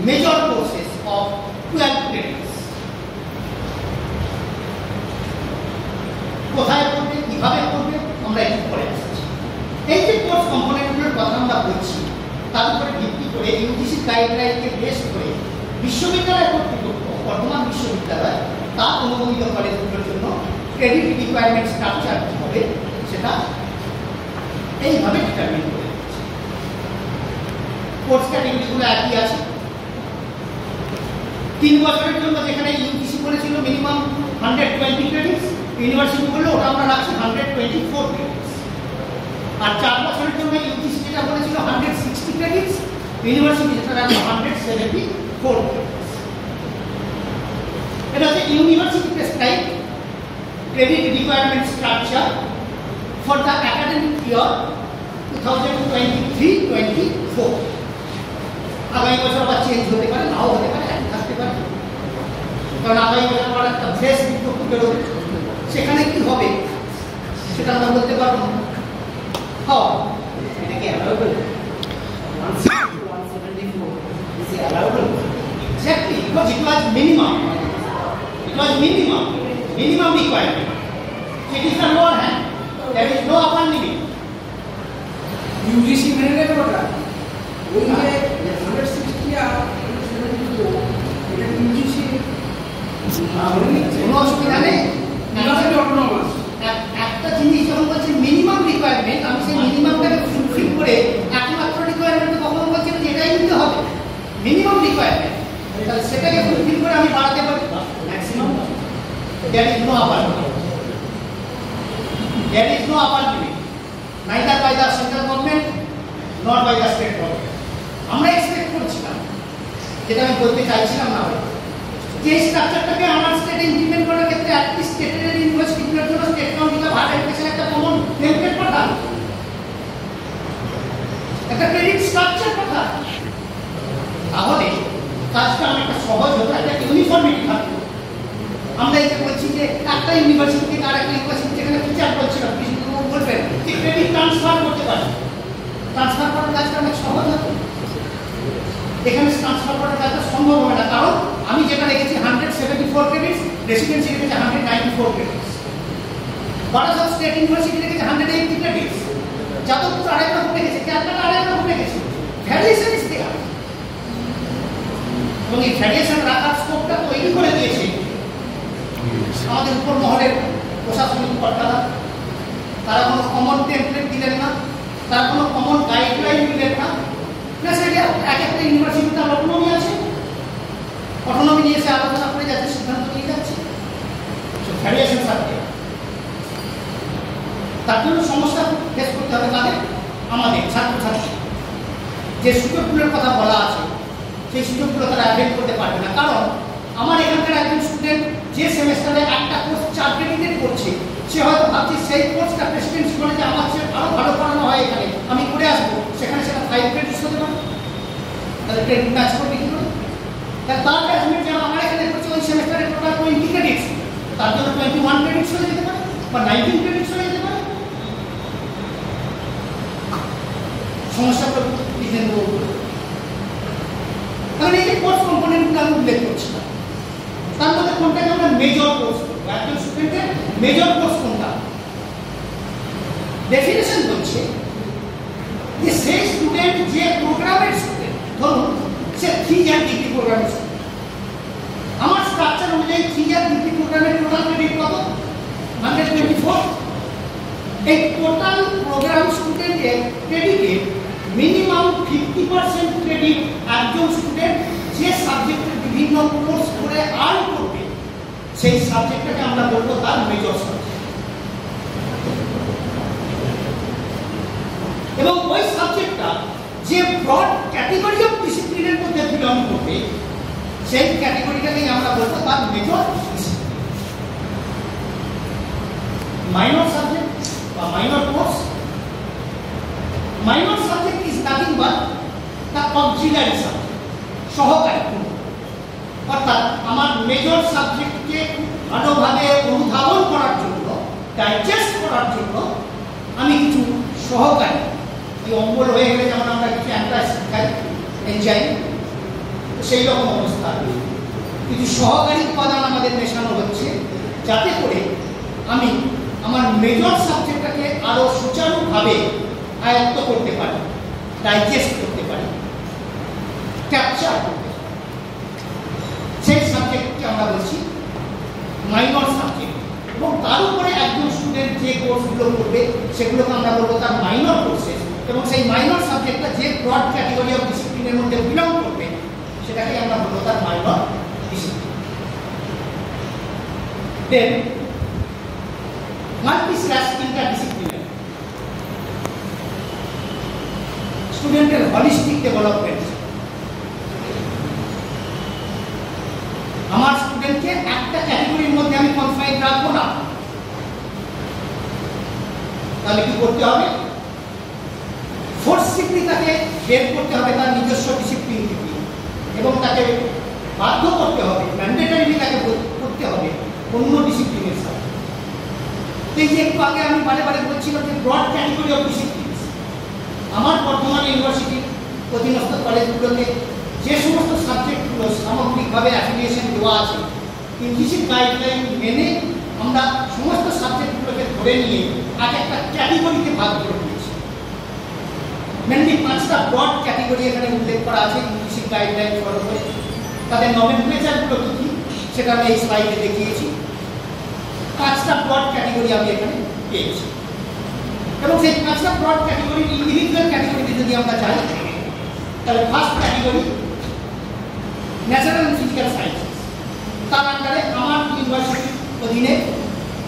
major courses of 12 credits. কোথায় পড়বে, কীভাবে আমরা একটু পরে আসছি এই যে কোর্স কম্পোনেন্টগুলোর কথা আমরা বলছি, তার উপরে ভিত্তি করে ইউজিসি গাইডলাইনকে বেস করে বিশ্ববিদ্যালয় কর্তৃপক্ষ, বর্তমান বিশ্ববিদ্যালয় তার অনুমোদিত কলেজগুলোর জন্য ক্রেডিট রিকোয়ারমেন্ট স্ট্রাকচার কী হবে, সেটা এইভাবে ডিটারমিন করে দিচ্ছে? কোর্স ক্যাটেগরিগুলো একই আছে? তিন বছরের জন্য যেখানে ইউজিসি বলেছিল minimum hundred twenty credits university বলল ওটা আমরা রাখছি হান্ড্রেড টোয়েন্টি ফোর ক্রেডিটস আর চার বছরের জন্য ইউজিসি যেটা বলেছিল হান্ড্রেড সিক্সটি ক্রেডিটস ইউনিভার্সিটি যেটা রাখছে হান্ড্রেড সেভেন্টি ফোর ক্রেডিটস এটা হচ্ছে university prescribe credit requirement structure for the academic year 2023-24 আগামী বছর আবার চেঞ্জ হতে পারে নাও হতে পারে একই থাকতে পারে কারণ আগামী বছর আবার একটা ফ্রেশ বিজ্ঞপ্তি বেরোবে সেখানে কি হবে সেটা আমরা বলতে পারবো না হাও এটা কি allowable Exactly, because it was minimum. It was minimum, minimum requirement. It is the lower hand. There is no upper limit. UGC মেনে নেবে ওটা? ওই যে হান্ড্রেড সিক্সটি আর এটা ইউজিসি কোনো অসুবিধা নেই। অটোনমাস একটা জিনিস যখন বলছে মিনিমাম রিকোয়ারমেন্ট আমি সেই মিনিমামটাকে ফুলফিল করে একমাত্র রিকোয়ারমেন্ট কখনো বলছি যে এটাই নিতে হবে। মিনিমাম রিকোয়ারমেন্ট সেটাকে ফুলফিল করে আমি বাড়াতে পারি maximum that is no upper is no upper limit neither by the central government not by the state government আমরা এক্সপেক্ট করছিলাম। যেটা আমি বলতে চাইছিলাম না যে স্ট্রাকচারটাকে আমার স্টেটে ইমপ্লিমেন্ট করার ক্ষেত্রে অ্যাটলিস্ট স্টেটের ইউনিভার্সিটিগুলোর জন্য স্টেট কাউন্সিল হায়ার এডুকেশন একটা কমন টেমপ্লেট পাঠান। একটা ক্রেডিট স্ট্রাকচার পাঠান। তাহলে কাজটা অনেকটা সহজ হতো, একটা ইউনিফর্মিটি থাকতো। আমরা যে বলছি যে একটা ইউনিভার্সিটি থেকে আর একটা ইউনিভার্সিটি যেখানে টিচার বলছিলাম কিছু বলবেন, যে ক্রেডিট ট্রান্সফার করতে পারে ট্রান্সফার করার কাজটা অনেক সহজ হতো এখানে ট্রান্সফার করার কাজটা সম্ভব হবে না। কারণ আমি যেটা রেখেছি hundred seventy four credits residency রেখেছি hundred ninety four credits Barasat state university রেখেছে হান্ড্রেড এইটটি ক্রেডিটস যাদবপুর আড়াই রকম রেখেছে ক্যালকাটা আড়াই রকম রেখেছে ভ্যারিয়েশন ইস দেয়ার এবং এই ভ্যারিয়েশন রাখার স্কোপটা তৈরি করে দিয়েছে আমাদের উপর মহলের প্রশাসনিক কর্তারা তারা কোনো কমন টেমপ্লেট দিলেন না। তাহলে কি করতে হবে? ফোর্সিভলি তাকে বের করতে হবে তার নিজস্ব ডিসিপ্লিন থেকে এবং তাকে বাধ্য করতে হবে ম্যান্ডেটারিলি তাকে করতে হবে অন্য ডিসিপ্লিনের সাথে। এই যে একটু আগে আমি বারে বারে বলছিলাম যে ব্রড ক্যাটেগরি অফ ডিসিপ্লিন আমার বর্তমান ইউনিভার্সিটির অধীনস্থ কলেজগুলোতে যে সমস্ত সাবজেক্টগুলো সামগ্রিকভাবে অ্যাফিলিয়েশন দেওয়া আছে ইংলিশের গাইডলাইন মেনে আমরা সমস্ত সাবজেক্টগুলোকে ধরে নিয়ে এক একটা ক্যাটেগরিতে ভাগ করে দিয়েছি মেনলি পাঁচটা ব্রড ক্যাটেগরি এখানে উল্লেখ করা আছে ইংলিশের গাইডলাইন ফলো করে। তাদের নমেনক্লেচারগুলো কী কী, সেটা আমি এই স্লাইডে দেখিয়েছি। পাঁচটা ব্রড ক্যাটেগরি আমি এখানে পেয়েছি। এবং সেই পাঁচটা ব্রড ক্যাটাগরি ইন্ডিভিজুয়াল ক্যাটাগরিতে যদি আমরা যাই, তাহলে first category natural physical sciences তার আন্ডারে আমার ইউনিভার্সিটির অধীনে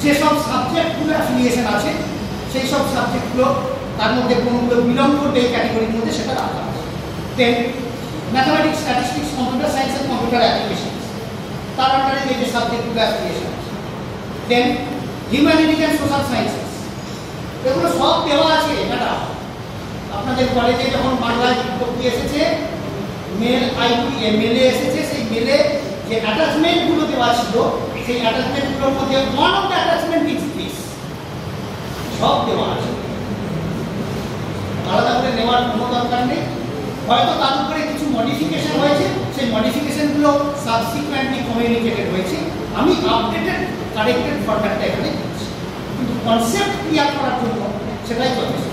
যেসব সাবজেক্টগুলো অ্যাফিলিয়েশন আছে সেই সব সাবজেক্টগুলো তার মধ্যে কোনগুলো বিলং করবে এই ক্যাটাগরির মধ্যে সেটা রাখা আছে। Then mathematics statistics computer science and computer application তার আন্ডারে যে যে সাবজেক্টগুলো অ্যাফিলিয়েশন আছে। Then humanities and social sciences এগুলো সব দেওয়া আছে, এটা আপনাদের কলেজে যখন বাংলায় বিজ্ঞপ্তি এসেছে মেল আইডি মেলে এসেছে, সেই মেলে যে অ্যাটাচমেন্টগুলো দেওয়া ছিল সেই অ্যাটাচমেন্টগুলোর মধ্যে one of the attachment is this সব দেওয়া আছে। আলাদা করে নেওয়ার কোনো দরকার নেই। হয়তো তার উপরে কিছু মডিফিকেশন হয়েছে। সেই মডিফিকেশনগুলো সাবসিকুয়েন্টলি কমিউনিকেটেড হয়েছে। আমি আপডেটেড কারেক্টেড ফরম্যাটটা এখানে দিচ্ছি। কিন্তু কনসেপ্ট ক্লিয়ার করার জন্য সেটাই যথেষ্ট।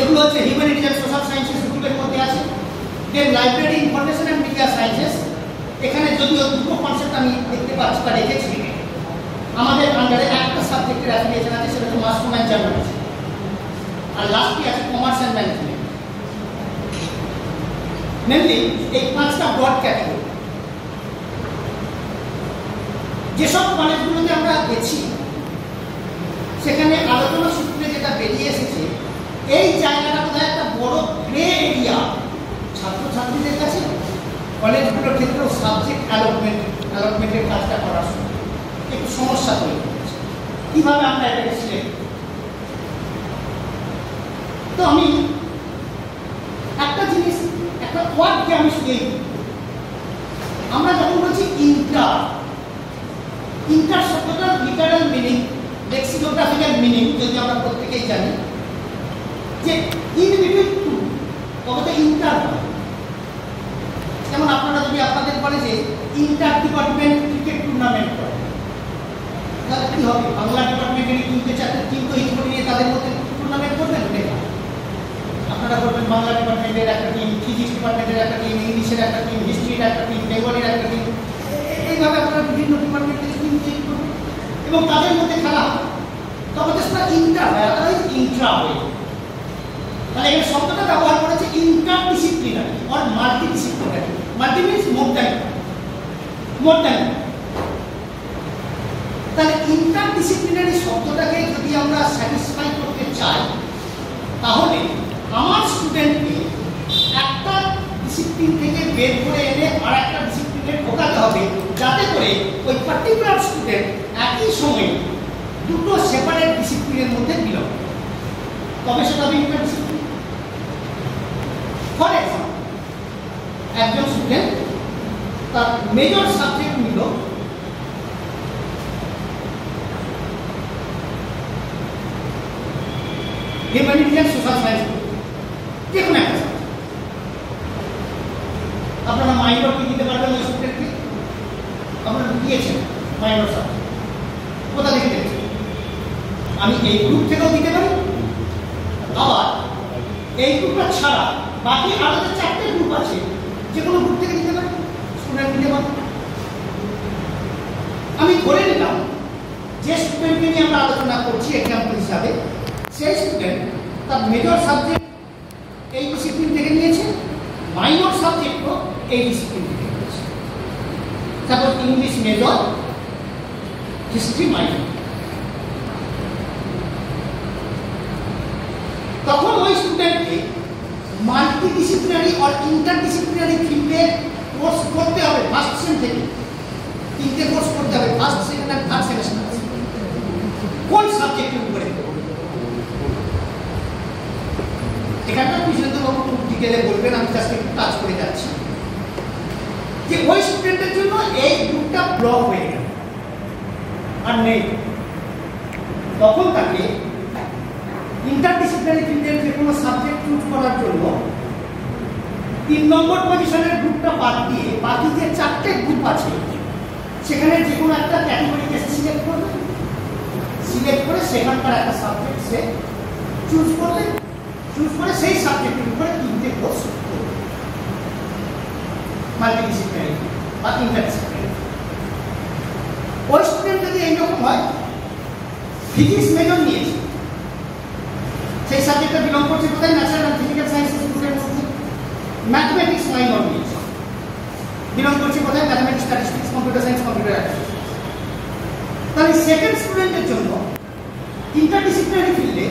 এগুলো হচ্ছে হিউম্যানিটিজ অ্যান্ড সোশ্যাল সায়েন্সেস গ্রুপের মধ্যে আছে। Then library information and media sciences এখানে যদিও দুটো কনসেপ্ট আমি দেখতে পাচ্ছি বা রেখেছি আমাদের আন্ডারে একটা সাবজেক্টের অ্যাফিলিয়েশন আছে, সেটা হচ্ছে মাস কমান্ড জার্নালিজম আর লাস্টে আছে কমার্স অ্যান্ড ম্যানেজমেন্ট মেনলি এই পাঁচটা ব্রড ক্যাটাগরি যেসব কলেজগুলোতে আমরা গেছি, সেখানে আলোচনা সূত্রে যেটা বেরিয়ে এসেছে, এই জায়গাটা বোধহয় একটা বড় গ্রে এরিয়া ছাত্রছাত্রীদের কাছে কলেজগুলোর ক্ষেত্রেও সাবজেক্ট অ্যালটমেন্ট অ্যালটমেন্টের কাজটা করার সময় একটু সমস্যা তৈরি হচ্ছে। কীভাবে আমরা এটাকে সিলেক্ট তো আমি একটা জিনিস, একটা ওয়ার্ডকে আমি শুনেই আমরা যখন বলছি ইন্টার ইন্টার শব্দটার লিটারাল মিনিং লেক্সিকোগ্রাফিক্যাল মিনিং যদি আমরা প্রত্যেকেই জানি, যে ইন বিটুইন টু তবে ইন্টার যেমন আপনারা যদি আপনাদের কলেজে ইন্টার ডিপার্টমেন্ট ক্রিকেট টুর্নামেন্ট করে, তাহলে কি হবে? বাংলা ডিপার্টমেন্টের তিনটে চারটে টিম তৈরি নিয়ে তাদের মধ্যে টুর্নামেন্ট করবেন? আপনারা করবেন বাংলা ডিপার্টমেন্টের একটা টিম ফিজিক্স ডিপার্টমেন্টের একটা টিম ইংলিশের একটা টিম হিস্ট্রির একটা টিম বেঙ্গলির একটা টিম এইভাবে আপনারা বিভিন্ন ডিপার্টমেন্টের টিম তৈরি করবেন। এবং তাদের মধ্যে খেলা তখন সেটা ইন্টার হয় আদারওয়াইজ ইন্ট্রা হয়ে। তাহলে এই শব্দটা ব্যবহার করেছে interdisciplinary or multidisciplinary multi means more than more than তাহলে ইন্টার ডিসিপ্লিনারি শব্দটাকে যদি আমরা স্যাটিসফাই করতে চাই, তাহলে আমার স্টুডেন্টকে একটা ডিসিপ্লিন থেকে বের করে এনে আর একটা ডিসিপ্লিনে ঢোকাতে হবে, যাতে করে ওই পার্টিকুলার স্টুডেন্ট একই সময়ে দুটো সেপারেট ডিসিপ্লিনের মধ্যে বিলং তবে সেটা হবে ইন্টার ডিসিপ্লিন ফর এক্সাম্পল একজন স্টুডেন্ট তার মেজর সাবজেক্ট নিল হিউম্যানিটিজ অ্যান্ড সোশ্যাল সায়েন্স যে কোনো একটা। আপনারা মাইনর কি দিতে পারবেন ওই স্টুডেন্টকে আপনারা দিয়েছেন মাইনর সাবজেক্ট কোথা থেকে দিয়েছেন আমি এই গ্রুপ থেকেও দিতে পারি? আবার এই গ্রুপটা ছাড়া বাকি আরও চারটে গ্রুপ আছে। যে কোনো পারি। স্টুডেন্ট দিতে পারি আমি ধরে নিলাম, যে স্টুডেন্টকে নিয়ে আমরা আলোচনা করছি এক্সাম্পল হিসাবে, সেই স্টুডেন্ট তার মেজর সাবজেক্ট এই ডিসিপ্লিন থেকে নিয়েছে মাইনর সাবজেক্টও এই ডিসিপ্লিন থেকে নিয়েছে। তারপর ইংলিশ মেজর হিস্ট্রি মাইনর তখন ওই স্টুডেন্টকে মাল্টি ডিসিপ্লিনারি আর ইন্টার ফিল্ডে কোর্স করতে হবে ফার্স্ট সেম থেকে। তিনটে কোর্স করতে হবে ফার্স্ট সেকেন্ড আর থার্ড সেমিস্টার কোন সাবজেক্টের উপরে? ডিটেলে বলবেন, আমি জাস্ট একটু করে যাচ্ছি। যে ওই স্টুডেন্টের জন্য এই গ্রুপটা ব্লক হয়ে গেল। আর নেই। তখন তাকে ইন্টারডিসিপ্লিনারি ফিল্ডের যে কোনো সাবজেক্ট চুজ করার জন্য তিন নম্বর পজিশনের গ্রুপটা বাদ দিয়ে বাকি যে চারটে গ্রুপ আছে, সেখানে যে কোনো একটা ক্যাটাগরিকে সিলেক্ট করবে। সিলেক্ট করে সেখানকার একটা সাবজেক্ট সে চুজ করবে। চুজ করে সেই সাবজেক্টের উপরে তিনটে কোর্স করবে। মাল্টিডিসিপ্লিনারি বা ইন্টারডিসিপ্লিনারি ওই স্টুডেন্ট যদি এইরকম হয় ফিজিক্স মেজর নিয়েছে। সেই সাবজেক্টটা বিলং করছে কোথায়? ন্যাচারাল অ্যান্ড ফিজিক্যাল সায়েন্সের স্টুডেন্টস ম্যাথমেটিক্স মাইনর নিয়েছে বিলং করছে কোথায়? Mathematics statistics computer science computer application তাহলে সেকেন্ড স্টুডেন্টের জন্য ইন্টারডিসিপ্লিনারি ফিল্ডে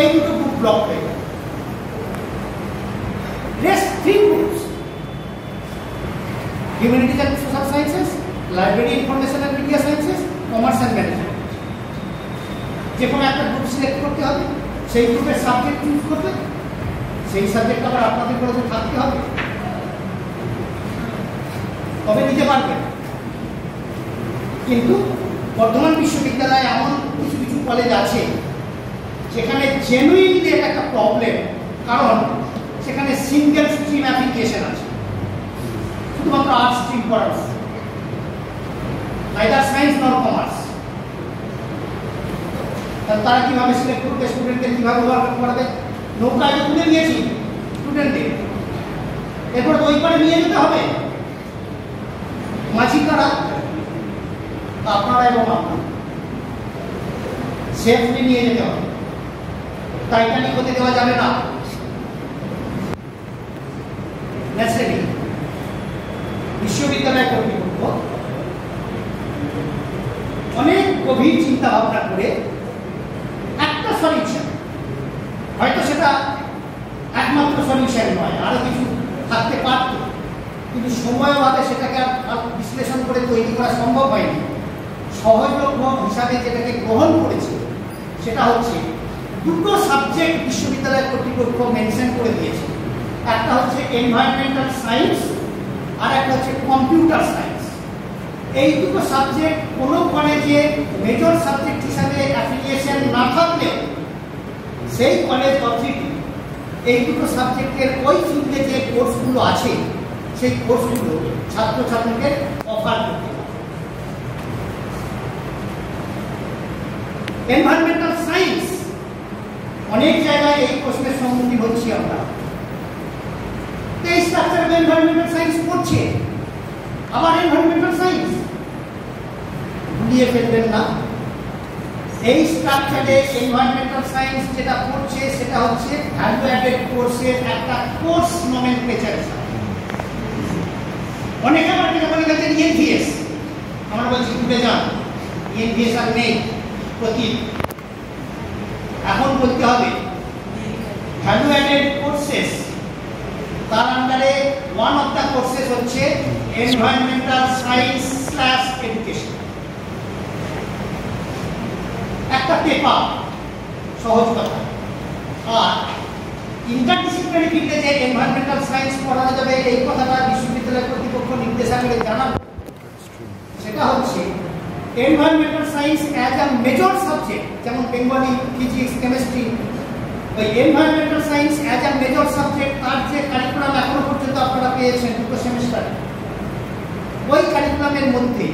এই দুটো গ্রুপ ব্লক হয়ে rest three groups humanities and social sciences library information and media sciences commerce and management যে কোনো একটা গ্রুপ সিলেক্ট করতে হবে। সেই গ্রুপের সাবজেক্ট চুজ করবে, সেই সাবজেক্ট আবার আপনাদের কলেজে থাকতে হবে। তবে নিতে পারবেন। কিন্তু বর্ধমান বিশ্ববিদ্যালয়ে এমন কিছু কিছু কলেজ আছে, যেখানে জেনুইনলি এটা একটা প্রবলেম কারণ সেখানে সিঙ্গেল স্ট্রিম অ্যাপ্লিকেশন আছে। শুধুমাত্র আর্টস স্ট্রিম পড়ানো নাইদার সায়েন্স নর কমার্স তারা কীভাবে সিলেক্ট করবে? স্টুডেন্টদের কীভাবে ওয়ার্ক করাবে? নৌকা আগে তুলে নিয়েছি স্টুডেন্টদের এরপর ওই পারে নিয়ে যেতে হবে। মাঝি কারা আপনারা এবং আপনারা সেফলি নিয়ে যেতে হবে। টাইটানিক হতে দেওয়া যাবে না। বিশ্ববিদ্যালয় কর্তৃপক্ষ। অনেক গভীর চিন্তা ভাবনা করে সলিউশন হয়তো সেটা একমাত্র সলিউশন নয়, আরও কিছু থাকতে পারত কিন্তু সময় অভাবে সেটাকে আর বিশ্লেষণ করে তৈরি করা সম্ভব হয়নি। সহজলভ্য হিসাবে যেটাকে গ্রহণ করেছে, সেটা হচ্ছে দুটো সাবজেক্ট বিশ্ববিদ্যালয় কর্তৃপক্ষ মেনশন করে দিয়েছে। একটা হচ্ছে এনভায়রনমেন্টাল সায়েন্স আর একটা হচ্ছে কম্পিউটার সায়েন্স এই দুটো সাবজেক্ট কোনো কলেজে মেজর সাবজেক্ট হিসাবে অ্যাফিলিয়েশন না থাকলে সেই কলেজ অথরিটি এই দুটো সাবজেক্টের ওই ফিল্ডে যে কোর্সগুলো আছে, সেই কোর্সগুলো ছাত্রছাত্রীদের অফার করতে এনভায়রনমেন্টাল সায়েন্স অনেক জায়গায় এই প্রশ্নের সম্মুখীন হচ্ছি আমরা। এই স্ট্রাকচার অফ এনভায়রনমেন্টাল সায়েন্স পড়ছে। আবার এনভায়রনমেন্টাল সায়েন্স ভুলিয়ে ফেলবেন না। এই স্ট্রাকচারে এনভায়রনমেন্টাল সায়েন্স যেটা পড়ছে সেটা হচ্ছে ভ্যালু অ্যাডেড কোর্সের একটা কোর্স নমেনক্লেচার অনেকে আমার যেটা বলে গেছেন ইএনভিএস আমরা বলছি ভুলে যান ইএনভিএস আর নেই, প্রতীক। এখন বলতে হবে ভ্যালু অ্যাডেড কোর্সেস তার আন্ডারে ওয়ান অফ দ্য কোর্সেস হচ্ছে এনভায়রনমেন্টাল সায়েন্স স্ল্যাশ এডুকেশন একটা পেপার সহজ কথা। আর ইন্টারডিসিপ্লিনারি ফিল্ডে যে এনভায়রনমেন্টাল সায়েন্স পড়ানো যাবে, এই কথাটা বিশ্ববিদ্যালয় কর্তৃপক্ষ নির্দেশাবলী জানানো সেটা হচ্ছে environmental science as a major subject যেমন বেঙ্গলি ফিজিক্স কেমিস্ট্রি ওই environmental science as a major subject তার যে কারিকুলাম এখনও পর্যন্ত আপনারা পেয়েছেন দুটো সেমিস্টারে ওই কারিকুলামের মধ্যে,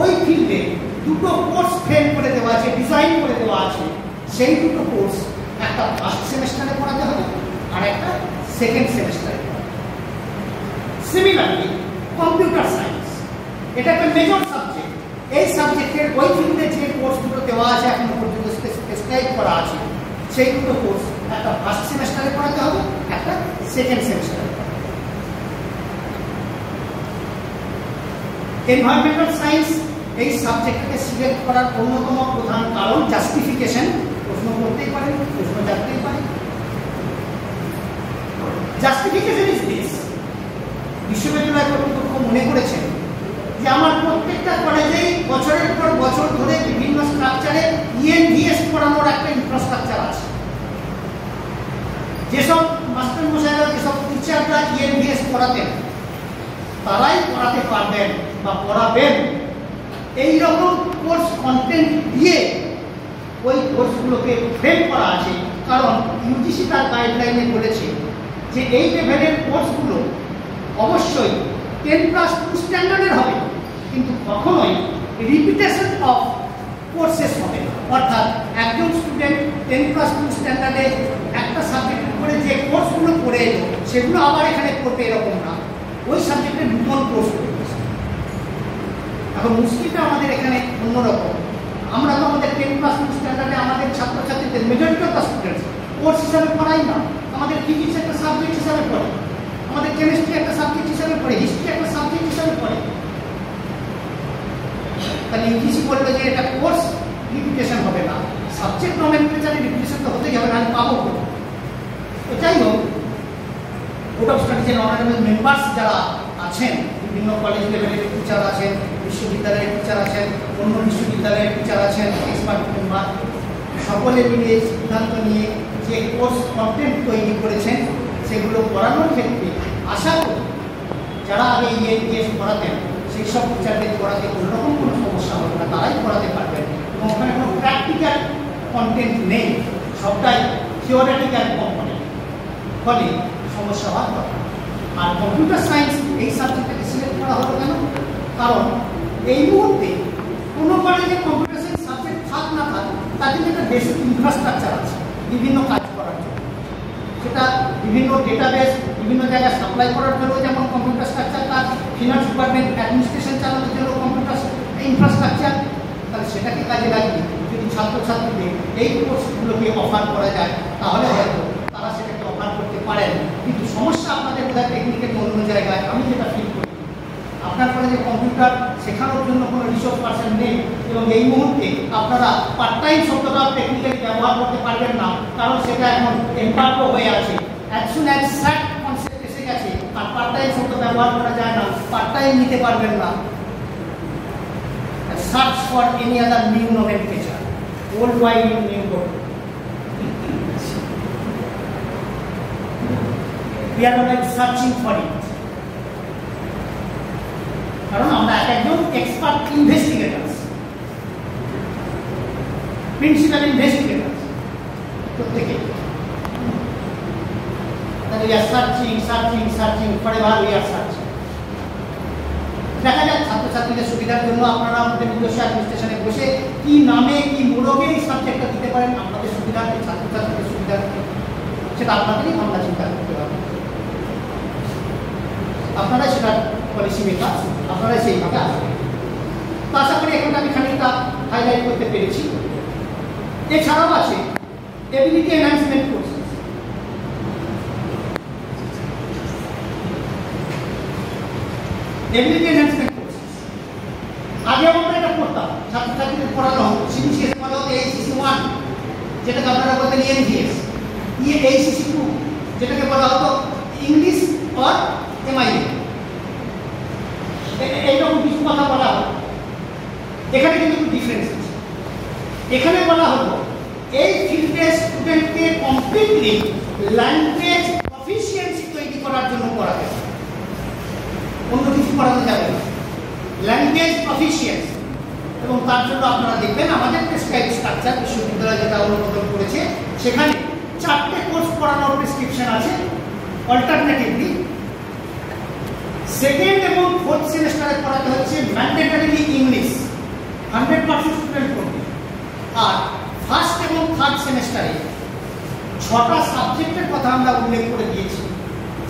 ওই ফিল্ডে দুটো কোর্স ফ্রেম করে দেওয়া আছে ডিজাইন করে দেওয়া আছে। সেই দুটো কোর্স একটা ফার্স্ট সেমিস্টারে পড়াতে হবে আর একটা সেকেন্ড সেমিস্টারে সিমিলারলি কম্পিউটার সায়েন্স এটা একটা মেজর সাবজেক্ট এই সাবজেক্টের ওই ফিল্ডে যে কোর্সগুলো দেওয়া আছে এখনও পর্যন্ত স্পেসিফাইড করা আছে। সেই দুটো কোর্স একটা ফার্স্ট সেমিস্টারে পড়াতে হবে, একটা সেকেন্ড সেমিস্টারে এনভায়রনমেন্টাল সায়েন্স এই সাবজেক্টটাকে সিলেক্ট করার অন্যতম প্রধান কারণ জাস্টিফিকেশন প্রশ্ন করতেই পারে, প্রশ্ন জানতেই পারে। জাস্টিফিকেশন ইজ দিস বিশ্ববিদ্যালয় কর্তৃপক্ষ মনে করেছেন যে আমার প্রত্যেকটা কলেজেই বছরের পর বছর ধরে বিভিন্ন স্ট্রাকচারে ইএনভিএস পড়ানোর একটা ইনফ্রাস্ট্রাকচার আছে। যেসব মাস্টার মশাইরা, যেসব টিচাররা ইএনভিএস পড়াতেন, তারাই পড়াতে পারবেন বা পড়াবেন। এই রকম কোর্স কন্টেন্ট দিয়ে ওই কোর্সগুলোকে ফ্রেম করা আছে। কারণ ইউজিসি তার গাইডলাইনে বলেছে যে এই লেভেলের কোর্সগুলো অবশ্যই টেন প্লাস টু স্ট্যান্ডার্ডের হবে। কিন্তু কখনোই রিপিটেশন অফ কোর্সেস হবে অর্থাৎ একজন স্টুডেন্ট টেন প্লাস টু স্ট্যান্ডার্ডে একটা সাবজেক্টের উপরে যে কোর্সগুলো পড়ে সেগুলো আবার এখানে পড়বে এরকম না। ওই সাবজেক্টে নতুন কোর্স এখন মুশকিলটা আমাদের এখানে অন্যরকম। আমরা তো আমাদের টেন প্লাস স্ট্যান্ডার্ডে আমাদের ছাত্রছাত্রীদের majority of the students course হিসাবে পড়াই না। আমাদের ফিজিক্স একটা সাবজেক্ট হিসাবে পড়ে। আমাদের কেমিস্ট্রি একটা সাবজেক্ট হিসাবে পড়ে। হিস্ট্রি একটা সাবজেক্ট তাহলে ইউজিসি বলবে যে এটা কোর্স রিপিটেশন হবে না। সাবজেক্ট নমেনক্লেচারে রিপিটেশন তো হতেই হবে, না আমি পাবো তো যাই হোক বোর্ড অফ স্টাডিজের অনারেবল মেম্বার্স যারা আছেন, বিভিন্ন কলেজ লেভেলের টিচার আছেন, বিশ্ববিদ্যালয়ের টিচার আছেন, অন্য বিশ্ববিদ্যালয়ের টিচার আছেন এক্সপার্ট মেম্বার সকলে মিলে সিদ্ধান্ত নিয়ে যে কোর্স কন্টেন্ট তৈরি করেছেন, সেগুলো পড়ানোর ক্ষেত্রে আশা করি যারা আগে ইএনজিএস পড়াতেন সেই সব টিচারদের পড়াতে কোনো রকম কোনো সমস্যা হবে না, তারাই পড়াতে পারবেন। এবং ওখানে কোনো প্র্যাকটিক্যাল কন্টেন্ট নেই, সবটাই থিওরিটিক্যাল কম্পোনেন্ট ফলে সমস্যা হওয়ার কথা। আর কম্পিউটার সায়েন্স এই সাবজেক্টটাকে সিলেক্ট করা হলো কেন? কারণ এই মুহূর্তে কোনো কলেজে কম্পিউটার সায়েন্স সাবজেক্ট থাক না থাক, তার জন্য একটা বেসিক ইনফ্রাস্ট্রাকচার আছে, বিভিন্ন কাজ সেটা বিভিন্ন ডেটাবেস বিভিন্ন জায়গায় সাপ্লাই করার জন্য যেমন কম্পিউটার স্ট্রাকচার তার ফিনান্স ডিপার্টমেন্ট অ্যাডমিনিস্ট্রেশন চালানোর জন্য কম্পিউটার ইনফ্রাস্ট্রাকচার তাহলে সেটাকে কাজে লাগিয়ে যদি ছাত্রছাত্রীদের এই কোর্সগুলোকে অফার করা যায়, তাহলে হয়তো তারা সেটাকে অফার করতে পারেন। কিন্তু সমস্যা আপনাদের বোধহয় টেকনিকের অন্য জায়গায়, আমি যেটা ফিল করি, আপনার কলেজে কম্পিউটার শেখানোর জন্য কোনো রিসোর্স পার্সন নেই। এবং এই মুহূর্তে আপনারা পার্ট টাইম শব্দটা টেকনিক্যালি ব্যবহার করতে পারবেন না, কারণ সেটা এখন এম্পার্কো হয়ে আছে। As soon as sat concept এসে গেছে, আর পার্ট টাইম শব্দ ব্যবহার করা যায় না পার্ট টাইম নিতে পারবেন না। Search for any other new nomenclature old wide new board we are like searching for it. কারণ আমরা এক একজন এক্সপার্ট ইনভেস্টিগেটার্স প্রিন্সিপাল ইনভেস্টিগেটার্স প্রত্যেকে তাহলে উই দেখা যাক ছাত্রছাত্রীদের সুবিধার জন্য আপনারা আমাদের নিজস্ব অ্যাডমিনিস্ট্রেশনে বসে কি নামে, কি মোড়কে এই সাবজেক্টটা দিতে পারেন, আপনাদের সুবিধার্থে ছাত্রছাত্রীদের সুবিধার্থে সেটা আপনাদেরই ভাবনা চিন্তা করতে হবে। আপনারাই সেটা আপনারাই সেইভাবে আসবেন। তো আশা করি এখন আমি খানিকটা হাইলাইট করতে পেরেছি। এছাড়াও আছে এবিলিটি এনহ্যান্সমেন্ট কোর্স আগে আমরা এটা পড়ানো যেটাকে আপনারা ইংলিশ অর এমআইএ এইরকম কিছু কথা বলা হলো। এখানে কিন্তু ডিফারেন্স আছে। এখানে বলা হলো, এই ফিল্ডে স্টুডেন্টকে কমপ্লিটলি ল্যাঙ্গুয়েজ প্রফিসিয়েন্সি তৈরি করার জন্য পড়াতে হবে। অন্য কিছু পড়ানো যাবে না। ল্যাঙ্গুয়েজ প্রফিসিয়েন্সি এবং তার জন্য আপনারা দেখবেন, আমাদের প্রেসক্রাইব স্ট্রাকচার বিশ্ববিদ্যালয় যেটা অনুমোদন করেছে, সেখানে চারটে কোর্স পড়ানোর প্রেসক্রিপশন আছে। অল্টারনেটিভলি সেকেন্ড এবং ফোর্থ সেমিস্টারে পড়াতে হচ্ছে mandatorily English hundred percent student পড়বে। আর ফার্স্ট এবং থার্ড সেমিস্টারে ছটা সাবজেক্টের কথা আমরা উল্লেখ করে দিয়েছি।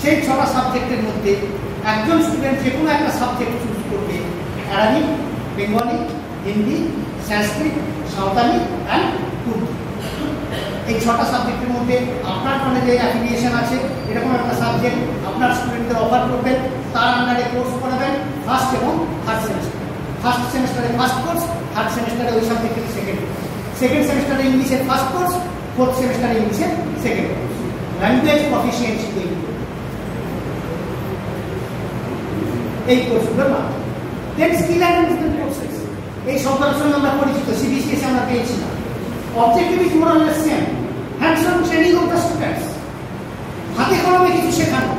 সেই ছটা সাবজেক্টের মধ্যে একজন স্টুডেন্ট যে কোনো একটা সাবজেক্ট চুজ করবে। Arabic Bengali Hindi Sanskrit Santali and Urdu এই ছটা সাবজেক্টের মধ্যে আপনার কলেজে অ্যাফিলিয়েশন আছে, এরকম একটা সাবজেক্ট আপনার স্টুডেন্টদের অফার করবেন, তার আন্ডারে কোর্স করাবেন ফার্স্ট এবং থার্ড সেমিস্টার ফার্স্ট সেমিস্টারে ফার্স্ট কোর্স থার্ড সেমিস্টারে ওই সাবজেক্টের সেকেন্ড সেকেন্ড সেমিস্টারে ইংলিশের ফার্স্ট কোর্স ফোর্থ সেমিস্টারে ইংলিশের সেকেন্ড কোর্স ল্যাঙ্গুয়েজ প্রফিসিয়েন্সি এই কোর্সগুলোর স্কিল এই শব্দের সঙ্গে আমরা পরিচিত সিবিসিএস আমরা পেয়েছিলাম। Objective is more or same on training of the students হাতে কলমে কিছু শেখানো।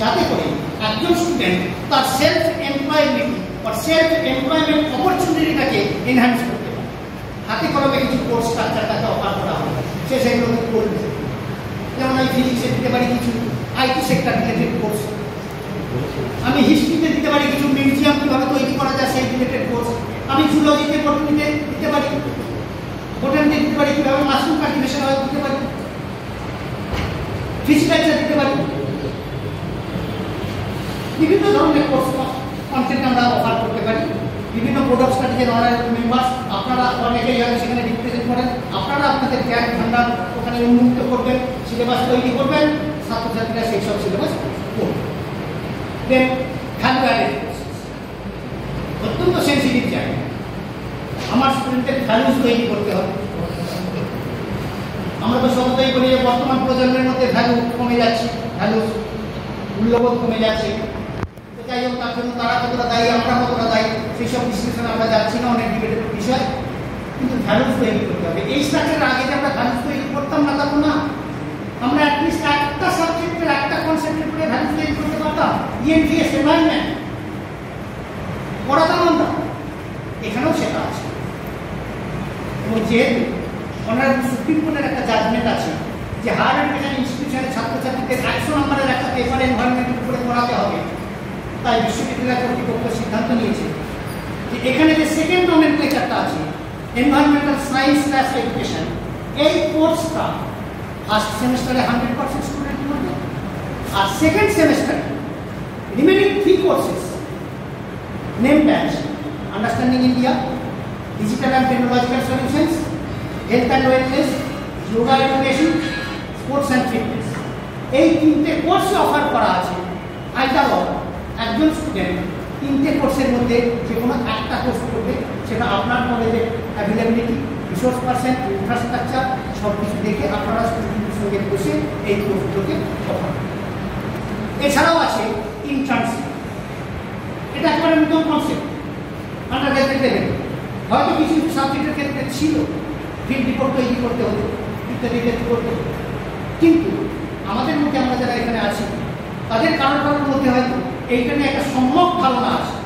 যাতে করে একজন স্টুডেন্ট তার সেলফ এমপ্লয়াবিলিটি বা সেলফ এমপ্লয়মেন্ট অপরচুনিটিটাকে এনহ্যান্স করতে পারে। হাতে কলমে কিছু কোর্স স্ট্রাকচার তাকে অফার করা হবে। সে সেগুলোকে করবে। যেমন আমি ফিজিক্সে দিতে পারি কিছু আইটি সেক্টর রিলেটেড কোর্স আমি হিস্ট্রিতে দিতে পারি কিছু মিউজিয়াম কীভাবে তৈরি করা যায় সেই রিলেটেড কোর্স আমি জুলজিতে দিতে পারি। বোটানিতে দিতে পারি কীভাবে মাশরুম কাল্টিভেশন হয় দিতে পারি। ফিজিকালচার দিতে পারি। বিভিন্ন ধরনের কোর্স কন্টেন্ট আমরা অফার করতে পারি। বিভিন্ন অফ স্টাডিজের অনারেবল মেম্বার্স আপনারা আপনারা অনেকেই হয়তো সেখানে রিপ্রেজেন্ট করেন আপনারা আপনাদের জ্ঞান, ভান্ডার ওখানে উন্মুক্ত করবেন সিলেবাস তৈরি করবেন, ছাত্রছাত্রীরা সেই সব সিলেবাস করবে দেন ভ্যালু অ্যাডেড অত্যন্ত সেন্সিটিভ জায়গা। আমার স্টুডেন্টের ভ্যালুস তৈরি করতে হবে। আমরা তো সবটাই বলি যে বর্তমান প্রজন্মের মধ্যে ভ্যালু কমে যাচ্ছে ভ্যালু মূল্যবোধ কমে যাচ্ছে। তো যাই হোক, তার জন্য তারা কতটা দায়ী, আমরা কতটা দায়ী সেই সব বিশ্লেষণে আমরা যাচ্ছি না, অনেক ডিবেটের বিষয়। কিন্তু ভ্যালুস তৈরি করতে হবে। এই স্ট্রাকচার আগে যে আমরা ভ্যালুস তৈরি করতাম না, তা তো না। আমরা অ্যাটলিস্ট একটা সাবজেক্টের একটা কনসেপ্টের উপরে ভ্যালুস তৈরি করতে পারতাম। E ইএনটিএস এনভায়রনমেন্ট পড়াতাম আমরা। এখানেও সেটা আছে। যেহেতু অনারেবল সুপ্রিম কোর্টের একটা জাজমেন্ট আছে যে হায়ার এডুকেশন ইনস্টিটিউশনের ছাত্রছাত্রীদের একশো নম্বরের একটা পেপার এনভায়রনমেন্টের উপরে পড়াতে হবে। তাই বিশ্ববিদ্যালয় কর্তৃপক্ষ সিদ্ধান্ত নিয়েছে যে এখানে যে সেকেন্ড নোমেনক্লেচারটা আছে এনভায়রনমেন্টাল সায়েন্স ক্লাস এডুকেশন এই কোর্সটা ফার্স্ট সেমিস্টারে হান্ড্রেড পার্সেন্ট স্টুডেন্টের মধ্যে আর সেকেন্ড সেমিস্টারে remaining three courses named as Understanding India, Digital and Technological Solutions, Health and Wellness, Yoga Education, Sports and Fitness. এই তিনটে কোর্সে অফার করা আছে আইটার অফ একজন স্টুডেন্ট তিনটে কোর্সের মধ্যে যে কোনো একটা কোর্স করবে সেটা আপনার কলেজের অ্যাভেলেবিলিটি রিসোর্স পার্সেন্ট ইনফ্রাস্ট্রাকচার সব কিছু দেখে আপনারা স্টুডেন্টের সঙ্গে বসে এই কোর্সগুলোকে অফার এছাড়াও আছে ইন্টার্নশিপ এটা একবারে নতুন কনসেপ্ট আন্ডার গ্রাজুয়েট লেভেল হয়তো কিছু কিছু সাবজেক্টের ক্ষেত্রে ছিল। ফিল্ড রিপোর্ট তৈরি করতে হতো, ইত্যাদি ইত্যাদি করতে হতো। কিন্তু আমাদের মধ্যে আমরা যারা এখানে আছি, তাদের কারোর কারোর মধ্যে হয়তো এইটা নিয়ে একটা সম্যক ধারণা আছে।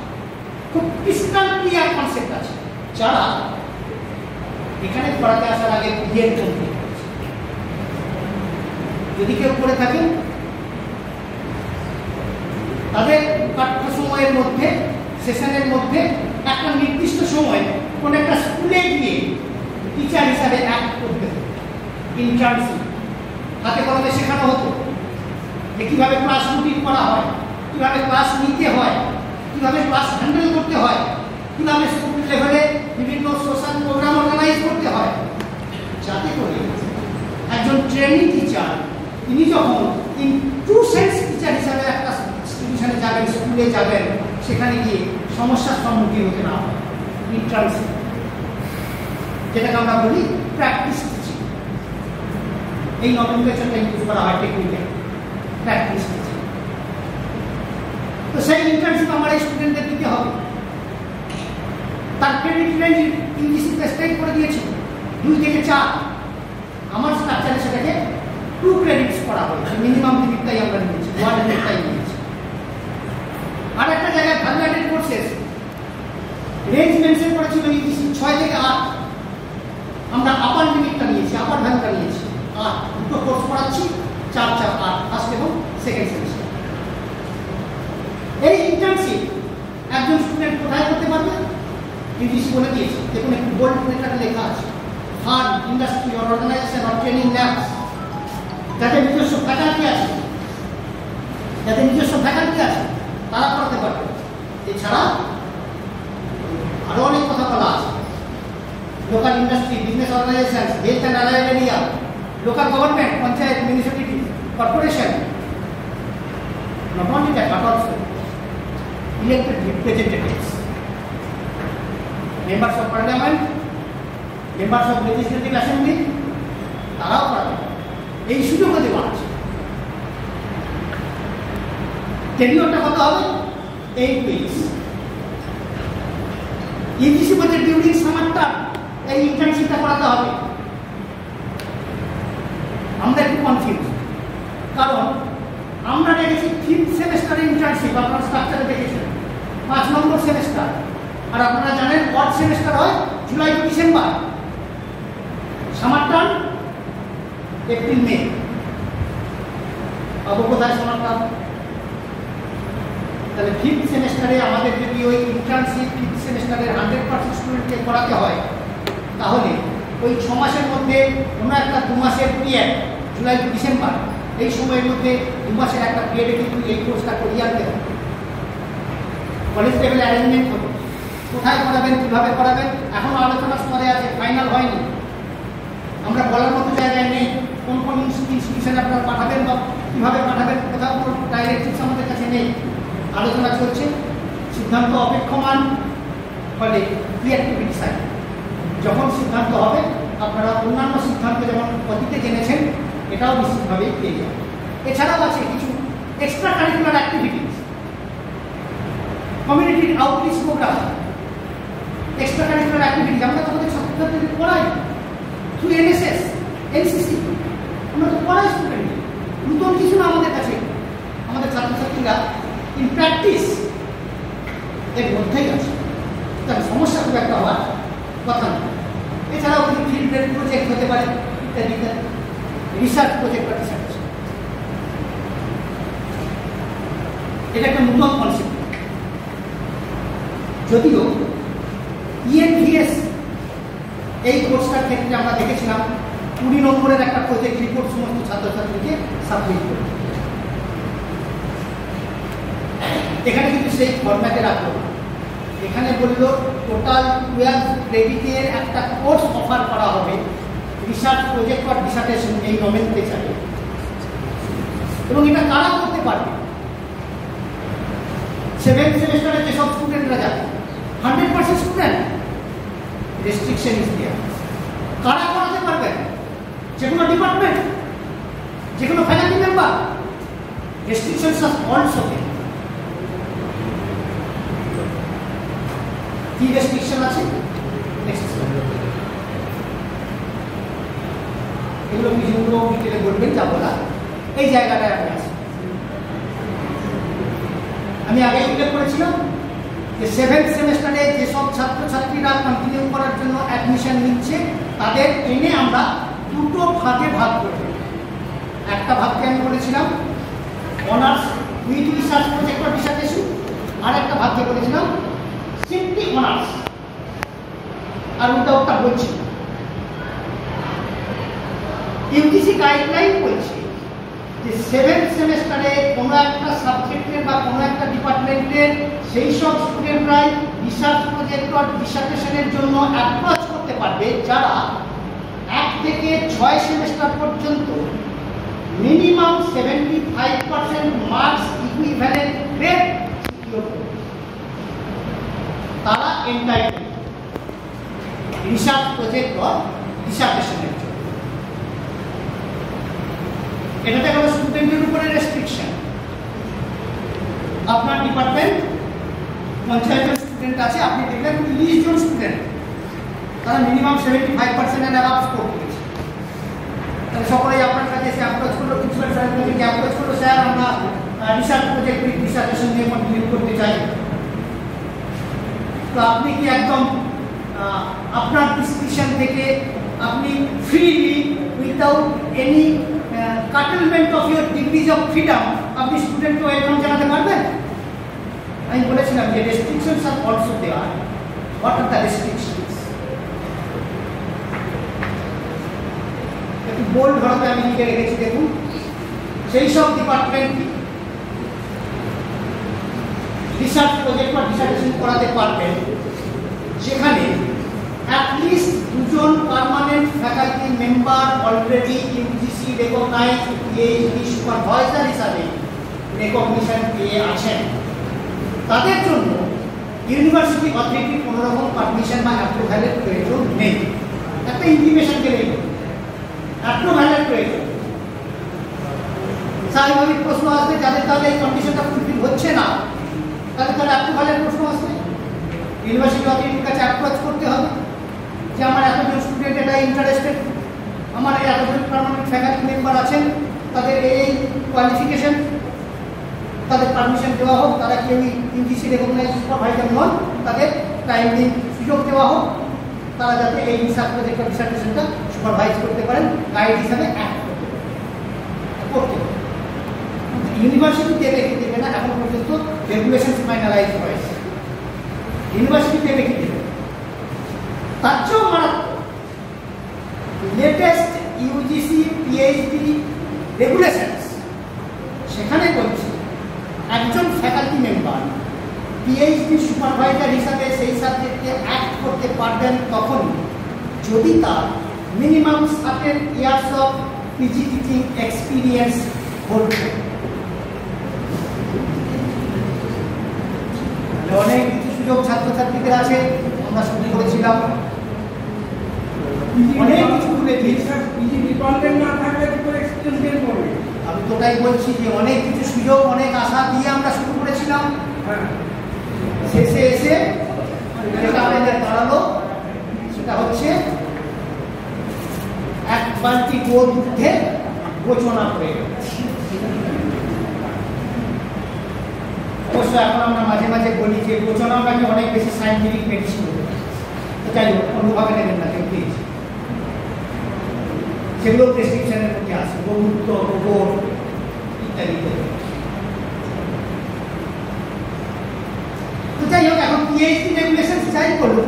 খুব ক্রিস্টাল ক্লিয়ার কনসেপ্ট আছে। যারা এখানে পড়াতে আসার আগে বিয়ের কমপ্লিট যদি কেউ করে থাকেন, তাদের পাঠ্য সময়ের মধ্যে সেশনের মধ্যে একটা নির্দিষ্ট সময় কোন একটা স্কুলে গিয়ে টিচার হিসাবে অ্যাক্ট করতে হতো ইন্টার্নশিপ হাতে কলমে শেখানো হতো? যে কীভাবে ক্লাস রুটিন করা হয়, কীভাবে ক্লাস নিতে হয়, কীভাবে ক্লাস হ্যান্ডেল করতে হয়, কীভাবে স্কুল লেভেলে বিভিন্ন সোশ্যাল প্রোগ্রাম অর্গানাইজ করতে হয়। যাতে করে একজন ট্রেনিং টিচার তিনি যখন ইন ট্রু সেন্স টিচার হিসাবে একটা ইনস্টিটিউশনে যাবেন স্কুলে যাবেন, সেখানে গিয়ে সমস্যার সম্মুখীন হতে না হয় ইন্টার্নশিপ যেটাকে আমরা বলি প্র্যাকটিস টিচিং এই নমিনেশনটা ইউজ করা হয় টেকনিক্যাল প্র্যাকটিস টিচিং তো সেই ইন্টার্নশিপ আমার স্টুডেন্টদের দিতে হবে। তার ক্রেডিট রেঞ্জ ইংলিশ স্টেট করে দিয়েছে। দুই থেকে চার। আমার স্ট্রাকচারে সেটাকে টু ক্রেডিটস করা হয়েছে। মিনিমাম ক্রেডিটটাই আমরা নিয়েছি ওয়ান ক্রেডিটটাই নিয়েছি। আর একটা জায়গায় value added courses range mention করেছিল ইংলিশ ছয় থেকে আট। আমরা আপার লিমিটটা নিয়েছি আপার ভ্যালুটা নিয়েছি। আর দুটো কোর্স করাচ্ছি চার চার, আট ফার্স্ট এবং সেকেন্ড সেমিস্টার এই ইন্টার্নশিপ একজন স্টুডেন্ট কোথায় করতে পারবে? ইংলিশ বলে দিয়েছে। দেখুন, একটু বোল্ড লেখাটা লেখা আছে। Firm industry or organization or training labs যাদের নিজস্ব ফ্যাকাল্টি আছে, যাদের নিজস্ব ফ্যাকাল্টি আছে, তারা করাতে পারবে। এছাড়া আরও অনেক কথা বলা আছে। Local industry business organization health and allied area local government panchayat municipality corporation not only that, but also elected representatives. Members of parliament, members of legislative assembly, তারাও পারবে। এই সুযোগও দেওয়া আছে। টেনিওরটা কত হবে? এইট উইকস ইউজিসি বলছে ডিউরিং সামারটা এই ইন্টার্নশিপটা করাতে হবে। আমরা একটু কনফিউজ কারণ আমরা দেখেছি ফিফথ সেমিস্টারে ইন্টার্নশিপ আপনারা স্ট্রাকচারে দেখেছেন। পাঁচ নম্বর সেমিস্টার আর আপনারা জানেন ওয়ার্ড সেমিস্টার হয়? July to December summer term April May পাবো কোথায় সামার টার্ম তাহলে ফিফথ সেমিস্টারে আমাদের যদি ওই ইন্টার্নশিপ ফিফথ সেমিস্টারের হান্ড্রেড পার্সেন্ট স্টুডেন্টকে করাতে হয় তাহলে ওই ছ মাসের মধ্যে কোনো একটা দু মাসের পিরিয়ড জুলাই টু ডিসেম্বর এই সময়ের মধ্যে দু মাসের একটা পিরিয়ডে কিন্তু এই কোর্সটা করিয়ে আনতে হবে। কলেজ লেভেলে অ্যারেঞ্জমেন্ট হবে কোথায় করাবেন, কীভাবে করাবেন এখনও আলোচনা স্তরে আছে ফাইনাল হয়নি। আমরা বলার মতো জায়গায় নেই, কোন কোন ইনস্টিটিউশন আপনারা পাঠাবেন বা কীভাবে পাঠাবেন, কোথাও কোনো ডাইরেক্টিভস আমাদের কাছে নেই। আলোচনা চলছে, সিদ্ধান্ত অপেক্ষমান, ফলে ক্রিয়েটিভিটি সাইড যখন সিদ্ধান্ত হবে, আপনারা অন্যান্য সিদ্ধান্ত যেমন অতীতে জেনেছেন, এটাও নিশ্চিতভাবেই পেয়ে যাবেন। এছাড়াও আছে কিছু extra curricular activities community outreach programme extra curricular activities আমরা তো আমাদের ছাত্রছাত্রীদের পড়াই। থ্রু এনএসএস এনসিসি আমরা তো পড়াই স্টুডেন্ট নতুন কিছু না আমাদের কাছে। আমাদের ছাত্রছাত্রীরা ইন প্র্যাকটিস এর মধ্যেই আছে। তার সমস্যা খুব একটা হওয়ার কথা না এছাড়াও কিছু ফিল্ডের প্রজেক্ট হতে পারে ইত্যাদি রিসার্চ প্রজেক্ট বা রিসার্চ এটা একটা নতুন কনসেপ্ট যদিও ইএনভিএস এই কোর্সটার ক্ষেত্রে আমরা দেখেছিলাম কুড়ি নম্বরের একটা প্রজেক্ট রিপোর্ট সমস্ত ছাত্রছাত্রীকে সাবমিট করতে এখানে কিন্তু সেই ফরম্যাটে রাখল না। এখানে বলল টোটাল টুয়েলভ ক্রেডিটের একটা কোর্স অফার করা হবে। রিসার্চ প্রজেক্ট বা ডিসার্টেশন এই নমেনক্লেচারে এবং এটা কারা করতে পারবে? সেভেন সেমিস্টারে যেসব স্টুডেন্টরা যাবে hundred percent student restriction is there কারা করাতে পারবেন যে কোনো ডিপার্টমেন্ট যে কোনো faculty member restrictions are also কি রেস্ট্রিকশন আছে? এগুলো কিছুগুলো ডিটেলে বলবেন যাব না এই জায়গাটায় আমি আমি আগে উল্লেখ করেছিলাম যে সেভেন্থ সেমেস্টারে যেসব ছাত্রছাত্রীরা কন্টিনিউ করার জন্য অ্যাডমিশন নিচ্ছে, তাদের এনে আমরা দুটো ভাগে ভাগ করব একটা ভাগকে আমি বলেছিলাম অনার্স উইথ রিসার্চ প্রজেক্ট বা ডিসার্টেশন আর একটা ভাগকে বলেছিলাম সিম্পলি অনার্স আর উইদাউটটা বলছি। ইউজিসি গাইডলাইন বলছে যে সেভেন্থ সেমেস্টারে কোনো একটা সাবজেক্টের বা কোনো একটা ডিপার্টমেন্টের সেই সব স্টুডেন্টরাই রিসার্চ প্রজেক্ট বা ডিসার্টেশনের জন্য অ্যাপ্রোচ করতে পারবে যারা এক থেকে ছয় সেমেস্টার পর্যন্ত minimum seventy five percent marks equivalent grade তারা এন্টাইটেল রিসার্চ প্রজেক্ট বা ডিসার্টেশনের জন্য এটাতে হলো স্টুডেন্টের উপরে রেস্ট্রিকশন আপনার ডিপার্টমেন্ট পঞ্চায়েতের স্টুডেন্ট আছে, আপনি দেখলেন তিরিশ জন স্টুডেন্ট তারা minimum seventy five percent above score করেছে। তাহলে সকলেই আপনার কাছে এসে অ্যাপ্রোচ করল প্রিন্সিপাল স্যারের কাছে অ্যাপ্রোচ করল, স্যার, আমরা রিসার্চ প্রজেক্ট ডিসার্টেশন নিয়ে কন্টিনিউ করতে চাই। তো আপনি কি একদম আহ, আপনার ডিসক্রিপশন থেকে আপনি freely without any curtailment of your degrees of freedom আপনি স্টুডেন্টকে ওয়েলকাম জানাতে পারবেন আমি বলেছিলাম যে রেস্ট্রিকশনস আর অলসো দেওয়া হোয়াট আর দ্য রেস্ট্রিকশনস একটু বোল্ড ভারতে আমি লিখে রেখেছি দেখুন। সেই সব ডিপার্টমেন্ট রিসার্চ প্রজেক্ট বা ডিসার্টেশন করাতে পারবেন, যেখানে দুজন permanent faculty member already UGC recognise PhD supervisor হিসাবে রেকগনিশন পেয়ে আছেন। তাদের জন্য ইউনিভার্সিটি অথরিটি কোনো রকম পারমিশন বা অ্যাপ্রুভ্যালের প্রয়োজন নেই। একটা ইন্টিমেশন গেলেই অ্যাপ্রুভ্যালের প্রয়োজন। স্বাভাবিক প্রশ্ন আসবে, যাদের তাহলে এই কন্ডিশনটা ফুলফিল হচ্ছে না। তাহলে অ্যাপ্রুভালের প্রশ্ন আসবে। ইউনিভার্সিটি অথরিটির কাছে অ্যাপ্রোচ করতে হবে যে আমার এতজন স্টুডেন্ট এটা ইন্টারেস্টেড আমার এই এতজন পার্মানেন্ট ফ্যাকাল্টি মেম্বার আছেন, তাদের এই কোয়ালিফিকেশন তাদের পারমিশন দেওয়া হোক, তারা কেউ ইউজিসি রেকগনাইজ সুপারভাইজার নন, তাদের টাইমলি সুযোগ দেওয়া হোক, তারা যাতে এই রিসার্চ প্রজেক্ট ডিসার্টেশনটা সুপারভাইজ করতে পারেন গাইড হিসাবে অ্যাক্ট করতে পারেন। করতে পারেন ইউনিভার্সিটি কি দেবে না? এখন পর্যন্ত রেগুলেশন ফাইনালাইজ হয়েছে। ইউনিভার্সিটি কি দেবে? তার চেয়েও মারাত্মক। লেটেস্ট ইউজিসি পিএইচডি রেগুলেশনস সেখানে বলছে, একজন ফ্যাকাল্টি মেম্বার পিএইচডি সুপারভাইজার হিসাবে সেই সাবজেক্টে অ্যাক্ট করতে পারবেন তখন যদি তার minimum certain years of PG teaching experience hold অনেক সুযোগ ছাত্রছাত্রীদের আছে, আমরা শুরু করেছিলাম। অনেক কিছু আমি তোটাই বলছি যে অনেক কিছু সুযোগ, অনেক আশা দিয়ে আমরা শুরু করেছিলাম। হ্যাঁ শেষে এসে দাঁড়াল, সেটা হচ্ছে এক বালতি গোর দুধে গোচনা করে অবশ্য এখন আমরা মাঝে মাঝে বলি যে নাকি অনেক বেশি সাইন্টিফিক মেডিসিন যাই হোক অন্যভাবে নেবেন না কেউ প্লিজ সেগুলো প্রেসক্রিপশনের মধ্যে আছে গোমূত্র গোবর ইত্যাদি তো যাই হোক, এখন পিএইচডি রেগুলেশন যাই করল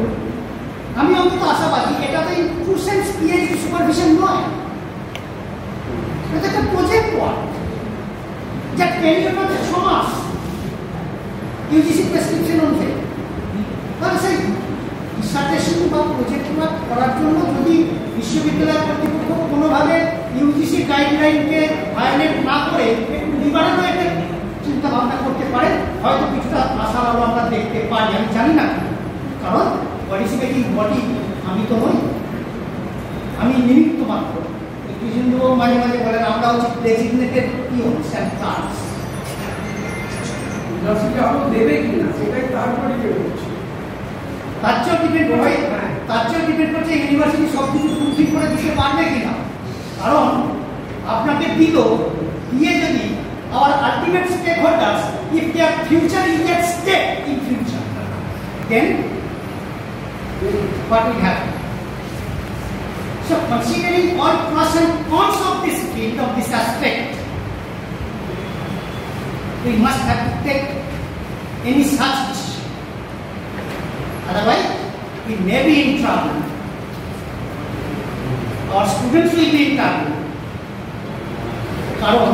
আমি অন্তত আশাবাদী এটা তো ট্রু সেন্স পিএইচডি সুপারভিশন নয়। এটা একটা প্রজেক্ট ওয়ার্ক যা ট্রেনিং হচ্ছে ইউজিসি প্রেসক্রিপশন অনুযায়ী। তাহলে সেই ডিসার্টেশন বা প্রজেক্ট ওয়ার্ক করার জন্য যদি বিশ্ববিদ্যালয় কর্তৃপক্ষ কোনোভাবে ইউজিসি গাইডলাইনকে ভায়োলেট না করে, একটু নিবারণও একটা চিন্তা ভাবনা করতে পারে। হয়তো কিছুটা আশার আলো আমরা দেখতে পারি আমি জানি না। কারণ পার্টিসিপেটিং বডি আমি তো নই। আমি নিমিত্ত মাত্র। কৃষ্ণবাবু মাঝে মাঝে বলেন, আমরা হচ্ছে designated peons and cards university আরো দেবে কিনা সেটাই তারপরে ডিপেন্ড করছে তার চেয়েও ডিপেন্ড করে তার চেয়েও ডিপেন্ড করছে ইউনিভার্সিটি সব কিছু ফুলফিল করে দিতে পারবে কিনা কারণ আপনাকে দিল দিয়ে যদি our ultimate stakeholders if their future is at stake in future then what will happen so considering all pros and cons of this field of this aspect we must have to take any such decision Otherwise, we may be in trouble. Our students will be in trouble. কারণ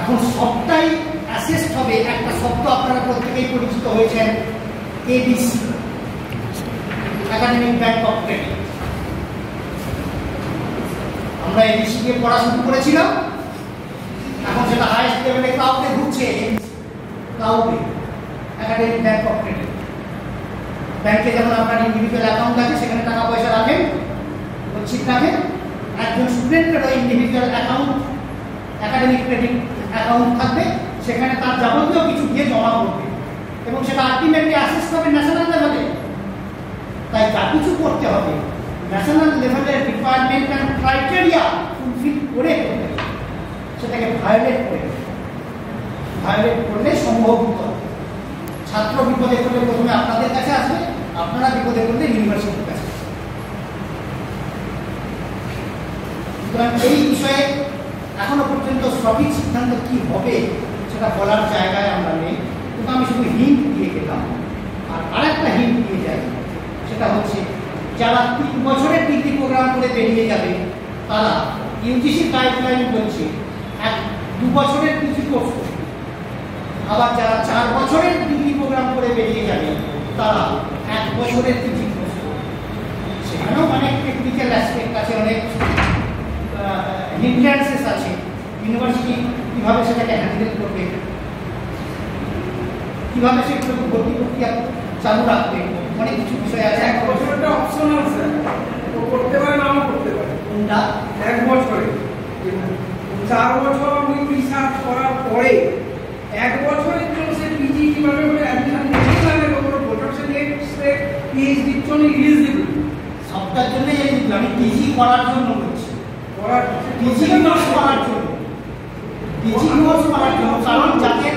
এখন সবটাই অ্যাসেস্ট হবে একটা শব্দ আপনারা প্রত্যেকেই পরিচিত হয়েছেন ABC academic bank of credit আমরা এবিসি দিয়ে পড়া শুরু করেছিলাম এখন সেটা হাইস্ট লেভেলে কাউকে ঘুরছে কাউকে একাডেমিক ব্যাংক অফ ক্রেডিট ব্যাংকে যেমন আপনার ইন্ডিভিজুয়াল অ্যাকাউন্ট আছে, সেখানে টাকা পয়সা রাখেন গচ্ছিত রাখেন একজন স্টুডেন্টেরও individual account academic credit account থাকবে, সেখানে তার যাবতীয় কিছু দিয়ে জমা করবে। এবং সেটা আলটিমেটলি অ্যাসেস হবে ন্যাশনাল লেভেলে তাই যা কিছু করতে হবে ন্যাশনাল লেভেলের রিকোয়ারমেন্ট অ্যান্ড ক্রাইটেরিয়া ফুলফিল করে করতে হবে। সেটাকে ভায়োলেট করে ভায়োলেট করলে সম্ভব ছাত্র বিপদে পড়লে প্রথমে আপনাদের কাছে আসবে, আপনারা বিপদে পড়লে ইউনিভার্সিটির কাছে সুতরাং এই বিষয়ে এখনও পর্যন্ত সঠিক সিদ্ধান্ত কি হবে, সেটা বলার জায়গায় আমরা নেই। কিন্তু আমি শুধু হিন্ট দিয়ে গেলাম। আর আরেকটা হিন্ট দিয়ে যাই, সেটা হচ্ছে, যারা তিন বছরের ডিগ্রি প্রোগ্রাম করে বেরিয়ে যাবে, তারা ইউজিসি গাইডলাইন বলছে এক দু বছরের পিজি কোর্স করবে। আবার যারা চার বছরের ডিগ্রি প্রোগ্রাম করে বেরিয়ে যাবে তারা এক বছরের পিজি কোর্স করবে। সেখানেও অনেক টেকনিক্যাল অ্যাসপেক্ট আছে অনেক হিন্ড্রান্সেস আছে। ইউনিভার্সিটি কীভাবে সেটাকে হ্যান্ডেল করবে? কীভাবে সেগুলোকে ভর্তি প্রক্রিয়া চালু রাখবে? অনেক কিছু বিষয় আছে। এক বছরটা অপশনাল স্যার করতে পারে নাও করতে পারে। কোনটা? এক বছরে। চার বছর আপনি রিসার্চ করার পরে এক বছরের জন্য সে পিজি ডিপার্টমেন্টে অ্যাডমিশন নিতে লাগে কোনো প্রোটেকশন পিএইচডির জন্য ইলিজিবল সবটার জন্যই এই আমি পিজি করার জন্য বলছি। করার পিজি কোর্স করার জন্য। পিজি কোর্স করার জন্য কারণ যাদের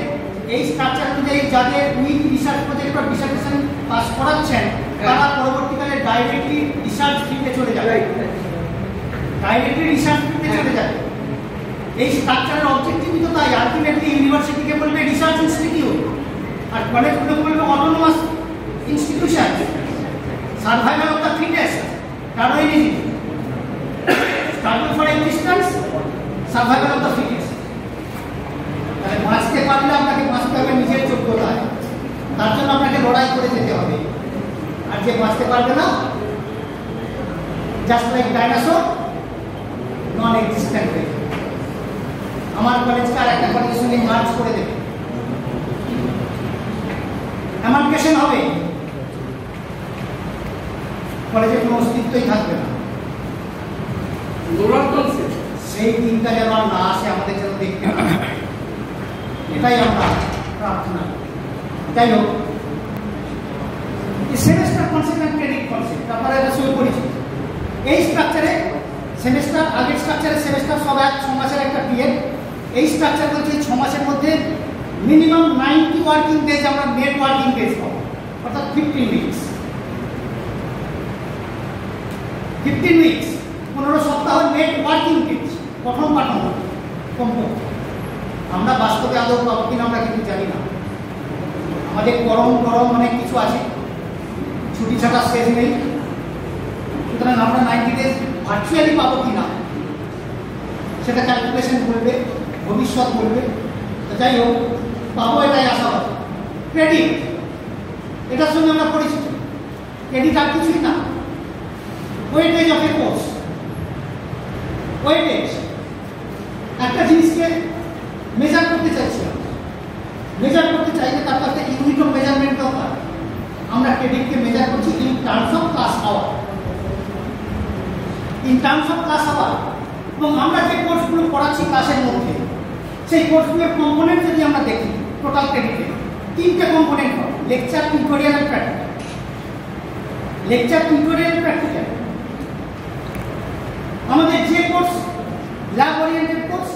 এই স্ট্রাকচার অনুযায়ী যাদের উইথ রিসার্চ প্রজেক্ট বা ডিসার্টেশন পাস করাচ্ছেন তারা পরবর্তীকালে ডাইরেক্টলি রিসার্চ ফিল্ডে চলে যাবে। ডাইরেক্টলি রিসার্চ ফিল্ডে চলে যাবে। এই স্ট্রাকচারের অবজেক্টিভই তো তাই। আলটিমেটলি ইউনিভার্সিটিকে বলবে রিসার্চ ইনস্টিটিউট আর কলেজগুলোকে বলবে autonomous institution survival of the fittest টার্মিনিটি struggle for existence survival of the fittest তাহলে বাঁচতে পারলে আপনাকে বাঁচতে হবে নিজের যোগ্যতায়। তার জন্য আপনাকে লড়াই করে যেতে হবে। আর যে বাঁচতে পারবে না just like dinosaur non existent হয়ে। আমার কলেজকে আর একটা কলেজের সঙ্গে মার্চ করে দেবে। অ্যামার্কেশন হবে। কলেজের কোনো অস্তিত্বই থাকবে না। সেই দিনটা যেন আর না আসে আমাদের যেন দেখতে এটাই আমরা প্রার্থনা। যাই হোক সেমেস্টার কনসেপ্ট ক্রেডিট কনসেপ্ট আপনারা এটা সঙ্গে পরিচিত এই স্ট্রাকচারে সেমেস্টার আগের স্ট্রাকচারে সেমেস্টার সব এক ছ মাসের একটা পিরিয়ড এই স্ট্রাকচার বলছে ছ মাসের মধ্যে মিনিমাম নাইনটি ওয়ার্কিং ডেজ আমরা নেট ওয়ার্কিং ডেজ পাবো। অর্থাৎ ফিফটিন উইকস ফিফটিন উইকস পনেরো সপ্তাহ নেট ওয়ার্কিং ডেজ প্রথম পাঠন কমপক্ষে আমরা বাস্তবে আদৌ পাবো কিনা আমরা কিন্তু জানি না। আমাদের গরম গরম অনেক কিছু আছে। ছুটি ছাটা শেষ নেই। সুতরাং আমরা নাইনটি ডেজ ভার্চুয়ালি পাবো কিনা, সেটা ক্যালকুলেশন বলবে। ভবিষ্যৎ তো যাই হোক পাবো এটাই আশাবাদ ক্রেডিট এটার সঙ্গে আমরা পরিচিত। ক্রেডিট আর কিছুই না। Weightage of a course weightage একটা জিনিসকে মেজার করতে চাইছিলাম। মেজার করতে চাইলে তার কাছে ইউনিট অফ মেজারমেন্ট দরকার। আমরা ক্রেডিটকে মেজার করছি in terms of class hour in terms of class hour এবং আমরা যে কোর্সগুলো পড়াচ্ছি ক্লাসের মধ্যে সেই কোর্সগুলোর কম্পোনেন্ট যদি আমরা দেখি টোটাল ক্রেডিটে তিনটে কম্পোনেন্ট হয় lecture tutorial practical lecture tutorial practical আমাদের যে কোর্স ল্যাব ওরিয়েন্টেড কোর্স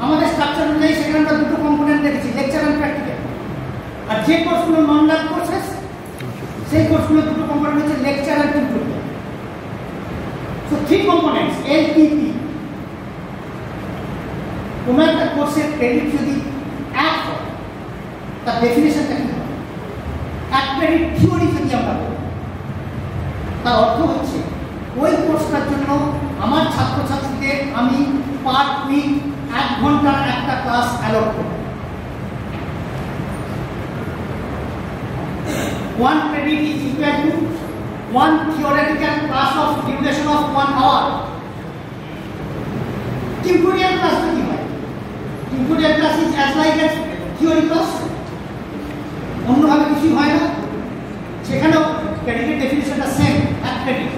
আমাদের স্ট্রাকচার অনুযায়ী সেখানে আমরা দুটো কম্পোনেন্ট দেখেছি লেকচার অ্যান্ড প্র্যাকটিক্যাল আর যে কোর্সগুলো নন ল্যাব কোর্সেস সেই কোর্সগুলো দুটো কম্পোনেন্ট হচ্ছে lecture and tutorial so three components LPP কোনো একটা কোর্সের ক্রেডিট যদি এক হয়, তার ডেফিনেশনটা কি এক ক্রেডিট থিওরি যদি আমরা বলি, তার অর্থ হচ্ছে, ওই কোর্সটার জন্য আমার ছাত্রছাত্রীদের আমি পার উইক এক ঘণ্টার একটা ক্লাস অ্যালট করব। One credit is equal to one theoretical class of duration of one hour tutorial class কি হয় tutorial class is as like as theory class অন্যভাবে কিছুই হয় না। সেখানেও ক্রেডিটের ডেফিনেশনটা সেম এক credit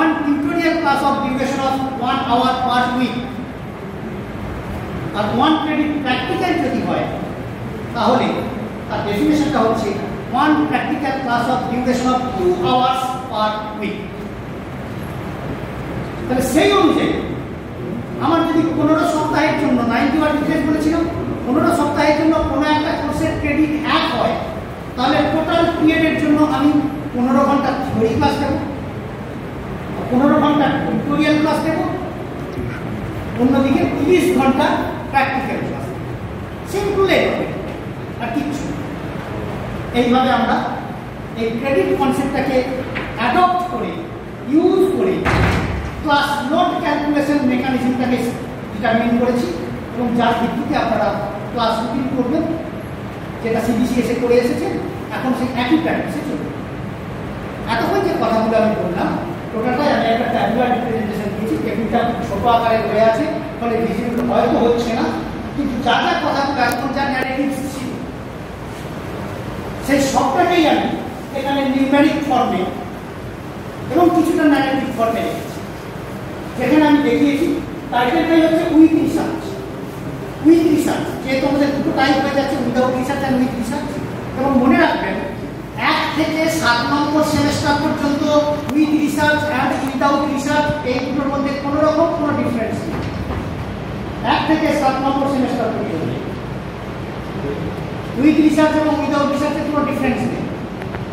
one tutorial class of duration of one hour per week আর ওয়ান ক্রেডিট প্র্যাকটিক্যাল যদি হয়, তাহলে তার ডেফিনেশনটা হচ্ছে one practical class of duration of two hours per week তাহলে সেই অনুযায়ী আমার যদি পনেরো সপ্তাহের জন্য নাইনটি ওয়ান ডিফারেন্স বলেছিলাম, পনেরো সপ্তাহের জন্য কোনো একটা কোর্সের ক্রেডিট এক হয়, তাহলে টোটাল পিরিয়ডের জন্য আমি পনেরো ঘণ্টা থিওরি ক্লাস দেবো পনেরো ঘণ্টা টিউটোরিয়াল ক্লাস দেবো অন্যদিকে তিরিশ ঘণ্টা প্র্যাকটিক্যাল ক্লাস সিম্পল আর কিচ্ছু এইভাবে আমরা এই ক্রেডিট কনসেপ্টটাকে অ্যাডপ্ট করে ইউজ করে ক্লাস নোট ক্যালকুলেশন মেকানিজমটাকে ডিটারমিন করেছি এবং যার ভিত্তিতে আপনারা ক্লাস রুটিন করবেন, যেটা সিবিসি এসে করে এসেছে, এখন সেই একই প্র্যাকটিসে চলবে। এতক্ষণ যে কথাগুলো আমি বললাম টোটালটাই আমি একটা ট্যাবুলার রিপ্রেজেন্টেশন দিয়েছি টেবিলটা ছোট আকারে হয়ে আছে, ফলে ভিজিবল হয়তো হচ্ছে না, কিন্তু যা যা কথাগুলো এখন যা ন্যারেটিভস ছিল, সেই সবটাকেই আমি এখানে নিউমেরিক ফর্মে এবং কিছুটা ন্যারেটিভ ফর্মে রেখেছি। যেখানে আমি দেখিয়েছি টাইটেলটাই হচ্ছে উইথ রিসার্চ উইথ রিসার্চ যেহেতু আমাদের দুটো টাইপ হয়ে যাচ্ছে without research and with research এবং মনে রাখবেন, এক থেকে সাত নম্বর সেমেস্টার পর্যন্ত with research and without research এই দুটোর মধ্যে কোনো রকম কোনো ডিফারেন্স নেই। এক থেকে সাত নম্বর সেমেস্টার পর্যন্ত। উইথ রিসার্চ এবং উইদাউট রিসার্চের কোনো ডিফারেন্স নেই।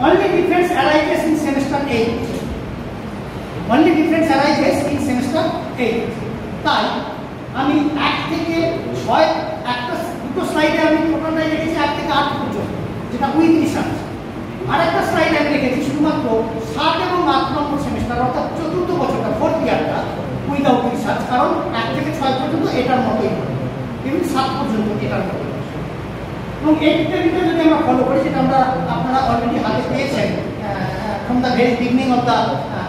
Only difference arises in semester eight only difference arises in semester eight তাই আমি এক থেকে ছয়, একটা দুটো স্লাইডে আমি টোটালটাই রেখেছি এক থেকে আট পর্যন্ত, যেটা উইথ রিসার্চ। আর একটা স্লাইড আমি রেখেছি শুধুমাত্র সাত এবং আট নম্বর সেমিস্টার অর্থাৎ চতুর্থ বছরটা ফোর্থ ইয়ারটা উইদাউট রিসার্চ কারণ এক থেকে ছয় পর্যন্ত এটার মতোই। এবং সাত পর্যন্ত এটার মতোই। এবং এই ট্রেনিংটা যদি আমরা ফলো করি যেটা আমরা আপনারা অলরেডি হাতে পেয়েছেন from the very beginning of the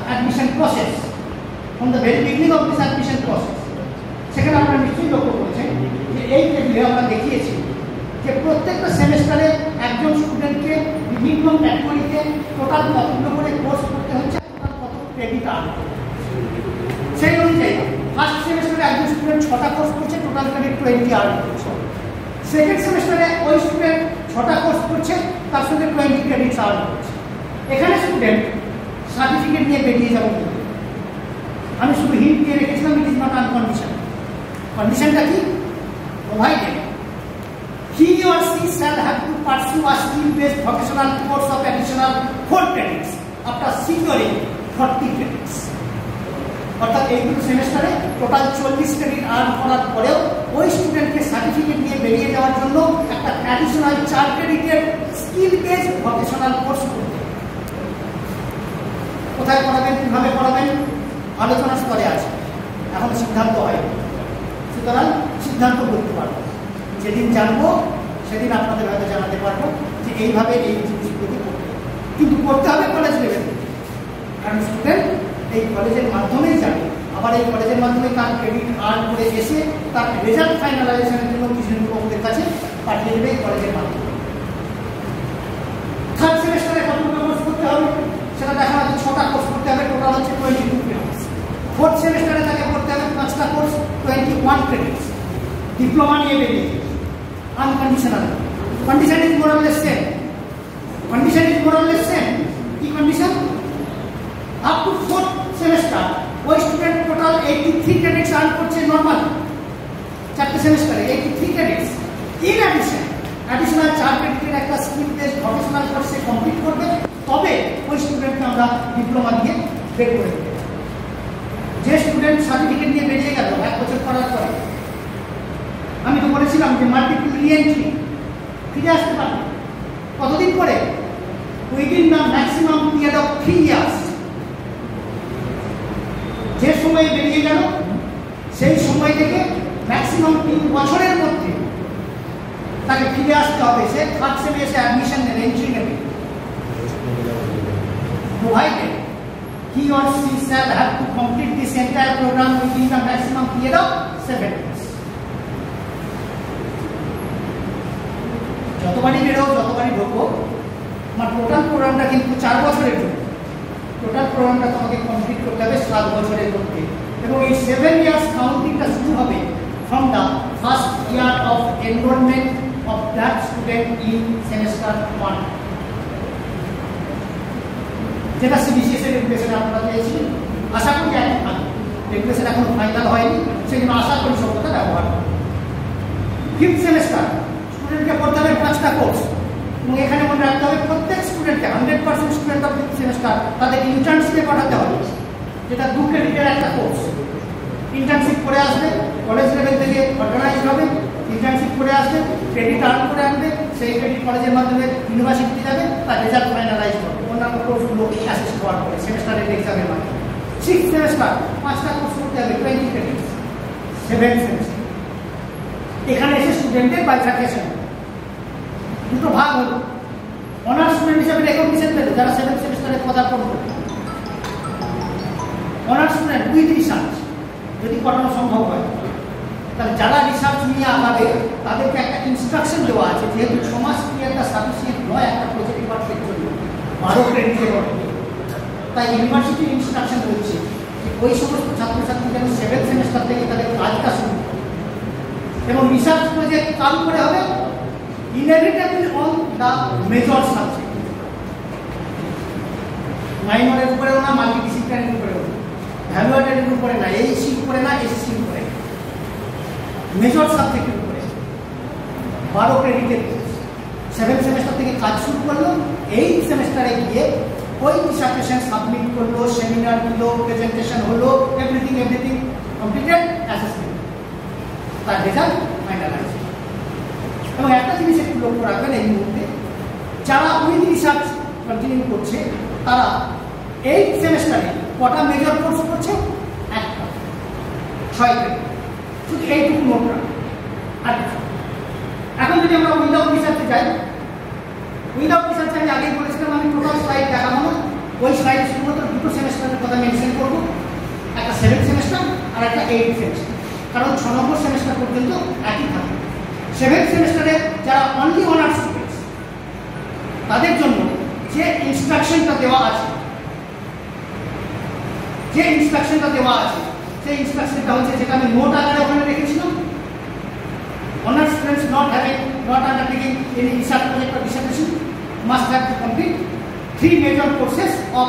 admission process from the very beginning of this admission process সেখানে আপনারা নিশ্চয়ই লক্ষ্য করেছেন যে এই টেবিলে আমরা দেখিয়েছি, যে প্রত্যেকটা সেমেস্টারে একজন স্টুডেন্টকে বিভিন্ন ক্যাটাগরিতে টোটাল কতগুলো করে কোর্স করতে হচ্ছে কত ক্রেডিট আর্ন সেই অনুযায়ী ফার্স্ট সেমেস্টারে একজন স্টুডেন্ট ছটা কোর্স করছে টোটাল ক্রেডিট টোয়েন্টি আর্ন করছে সেকেন্ড সেমেস্টারে ওই স্টুডেন্ট ছটা কোর্স করছে, তার সঙ্গে টোয়েন্টি ক্রেডিট আর্ন করছে এখানে স্টুডেন্ট সার্টিফিকেট নিয়ে বেরিয়ে যাব আমি শুধু হিন্ট দিয়ে রেখেছিলাম ইট ইজ নট আনকন্ডিশন কন্ডিশনটা কি provided he or she shall have to pursue a skill-based vocational course of additional 4 credits after securing 40 credits. অর্থাৎ এই দুটো সেমেস্টারে টোটাল চল্লিশ ক্রেডিট আর্ন করার পরেও ওই স্টুডেন্টকে সার্টিফিকেট নিয়ে বেরিয়ে যাওয়ার জন্য একটা অ্যাডিশনাল চার ক্রেডিটের স্কিল বেসড ভকেশনাল কোর্স করতে। কোথায় পড়াবেন, কীভাবে পড়াবেন, আলোচনা স্তরে আছে। এখন সিদ্ধান্ত হয়নি সুতরাং সিদ্ধান্ত করতে পারব। যেদিন জানব, সেদিন আপনাদের হয়তো জানাতে পারব যে এইভাবে এই জিনিসগুলো করতে কিন্তু করতে হবে কলেজ লেভেলে কারণ স্টুডেন্ট এই কলেজের মাধ্যমেই যাবে আবার এই কলেজের মাধ্যমে তার ক্রেডিট আর্ন করে এসে তার রেজাল্ট ফাইনালাইজেশনের জন্য কৃষ্ণবাবুদের কাছে পাঠিয়ে দেবে এই কলেজের মাধ্যমে। থার্ড সেমেস্টারে কতগুলো কোর্স করতে হবে? সেটা দেখা যাচ্ছে ছটা কোর্স করতে হবে টোটাল হচ্ছে টোয়েন্টি টু ক্রেডিটস ফোর্থ সেমেস্টারে তাকে করতে হবে পাঁচটা course twenty one credits diploma নিয়ে বেরিয়ে unconditional condition is more or less same condition is more or less same কি condition up to fourth semester ওই student total eighty three credits earn করছে নর্মাল চারটে সেমেস্টারে eighty three credits in addition additional চার ক্রেডিটের একটা স্কিল বেসড প্রফেশনাল কোর্সে কমপ্লিট করবে। তবে ওই স্টুডেন্টকে আমরা ডিপ্লোমা দিয়ে বের করে দেবো যে স্টুডেন্ট সার্টিফিকেট নিয়ে বেরিয়ে গেল, এক বছর পড়ার পরে। আমি তো বলেছিলাম যে মাল্টিপল রিএন্ট্রি ফিরে আসতে পারবে। কতদিন পরে? Within the maximum period of three years যে সময় বেরিয়ে গেল, সেই সময় থেকে ম্যাক্সিমাম তিন বছরের মধ্যে তাকে ফিরে আসতে হবে। সে থার্ড সেমে এসে অ্যাডমিশন নেবে এন্ট্রি নেবে provided he or she shall have to complete this entire program within the maximum period of seven years. যতবারই বেরো যতবারই ঢোকো, আমার টোটাল প্রোগ্রামটা কিন্তু চার বছরের জন্য। টোটাল প্রোগ্রামটা তোমাকে কমপ্লিট করতে হবে সাত বছরের মধ্যে। এবং এই সেভেন ইয়ার্স কাউন্টিংটা শুরু হবে from the first year of enrolment of that student in semester one যেটা সিবিসিএস এর আপনারা পেয়েছিলেন আশা করি থাকবে। রেগুলেশন এখনও ফাইনাল হয়নি, সেই জন্য আশা করি সভ্যতা ব্যবহার ফিফথ সেমেস্টার স্টুডেন্টকে পড়তে হবে পাঁচটা কোর্স এবং এখানে মনে রাখতে হবে, প্রত্যেক স্টুডেন্টকে hundred percent student of fifth semester তাদের ইন্টার্নশিপে পাঠাতে হবে। যেটা দু ক্রেডিটের একটা কোর্স ইন্টার্নশিপ করে আসবে কলেজ লেভেল থেকে অর্গানাইজ হবে ইন্টার্নশিপ করে আসবে ক্রেডিট আর্ন করে আনবে, সেই ক্রেডিট কলেজের মাধ্যমে ইউনিভার্সিটি যাবে, তার রেজাল্ট ফাইনালাইজ করবে। অন্যান্য কোর্সগুলো অ্যাসেস হওয়ার পরে সেমেস্টারের এক্সামের মাধ্যমে। সিক্স সেমেস্টার পাঁচটা কোর্স করতে হবে টোয়েন্টি ক্রেডিট সেভেন সেমেস্টার এখানে এসে স্টুডেন্টের বাইফার্কেশন দুটো ভাগ হলো। অনার্স স্টুডেন্ট হিসেবে রেকগনিশন পেল, যারা সেভেন সেমেস্টারে কথা করবে অনার্স স্টুডেন্ট উইথ রিসার্চ যদি করানো সম্ভব হয়। তাহলে যারা রিসার্চ নিয়ে আমাদের, তাদেরকে একটা ইনস্ট্রাকশন দেওয়া আছে, যেহেতু সমাজ ক্রিয়াটা সাফিসিয়েন্ট নয়, একটা প্রজেক্ট ওয়ার্কের জন্য বারো ক্রেডিটের তাই ইউনিভার্সিটির ইনস্ট্রাকশন রয়েছে ওই সমস্ত ছাত্রছাত্রী যেন সেভেন সেমেস্টার থেকে তাদের কাজটা শুরু এবং রিসার্চ প্রজেক্ট চালু করে হবে inevitable on the major subject মাইনরের উপরেও না মাল্টি ডিসিপ্লিনের উপরেও না। ভ্যালুয়েটের উপরে না এই সির উপরে না এসসির উপরে মেজর সাবজেক্টের উপরে। বারো ক্রেডিটের সেভেন সেমেস্টার থেকে কাজ শুরু করল। এই সেমেস্টারে গিয়ে ওই ডিসার্টেশন সাবমিট করল সেমিনার দিল প্রেজেন্টেশন হলো এভরিথিং এভরিথিং কমপ্লিটেড অ্যাসেসমেন্ট তার রেজাল্ট ফাইনালাইজ এবং একটা জিনিস একটু লক্ষ্য রাখবেন এই মুহূর্তে, যারা উইথ রিসার্চ কন্টিনিউ করছে, তারা এই সেমেস্টারে কটা মেজর কোর্স করছে? একটা। ছয় ক্রেডিট শুধু এইটুকু নোট রাখবেন আর এখন যদি আমরা উইন্ডাউট রিসার্চে যাই উইন্ডাউট রিসার্চে আমি আগেই বলেছিলাম, আমি টোটাল স্লাইড দেখাবো না। ওই স্লাইডে শুধুমাত্র দুটো সেমেস্টারের কথা মেনশন করব। একটা সেভেন সেমেস্টার আর একটা এইট সেমেস্টার কারণ ছ নম্বর সেমেস্টার পর্যন্ত একই থাকে। সেভেন সেমেস্টারে যারা অনলি অনার্স তাদের জন্য যে ইনস্ট্রাকশনটা দেওয়া আছে, যে ইনস্ট্রাকশনটা দেওয়া আছে সেই ইনস্ট্রাকশনটা হচ্ছে যেটা আমি নোট আকারে ওখানে রেখেছিলাম, honors students not having, not undertaking any research project or dissertation must have to complete three major courses of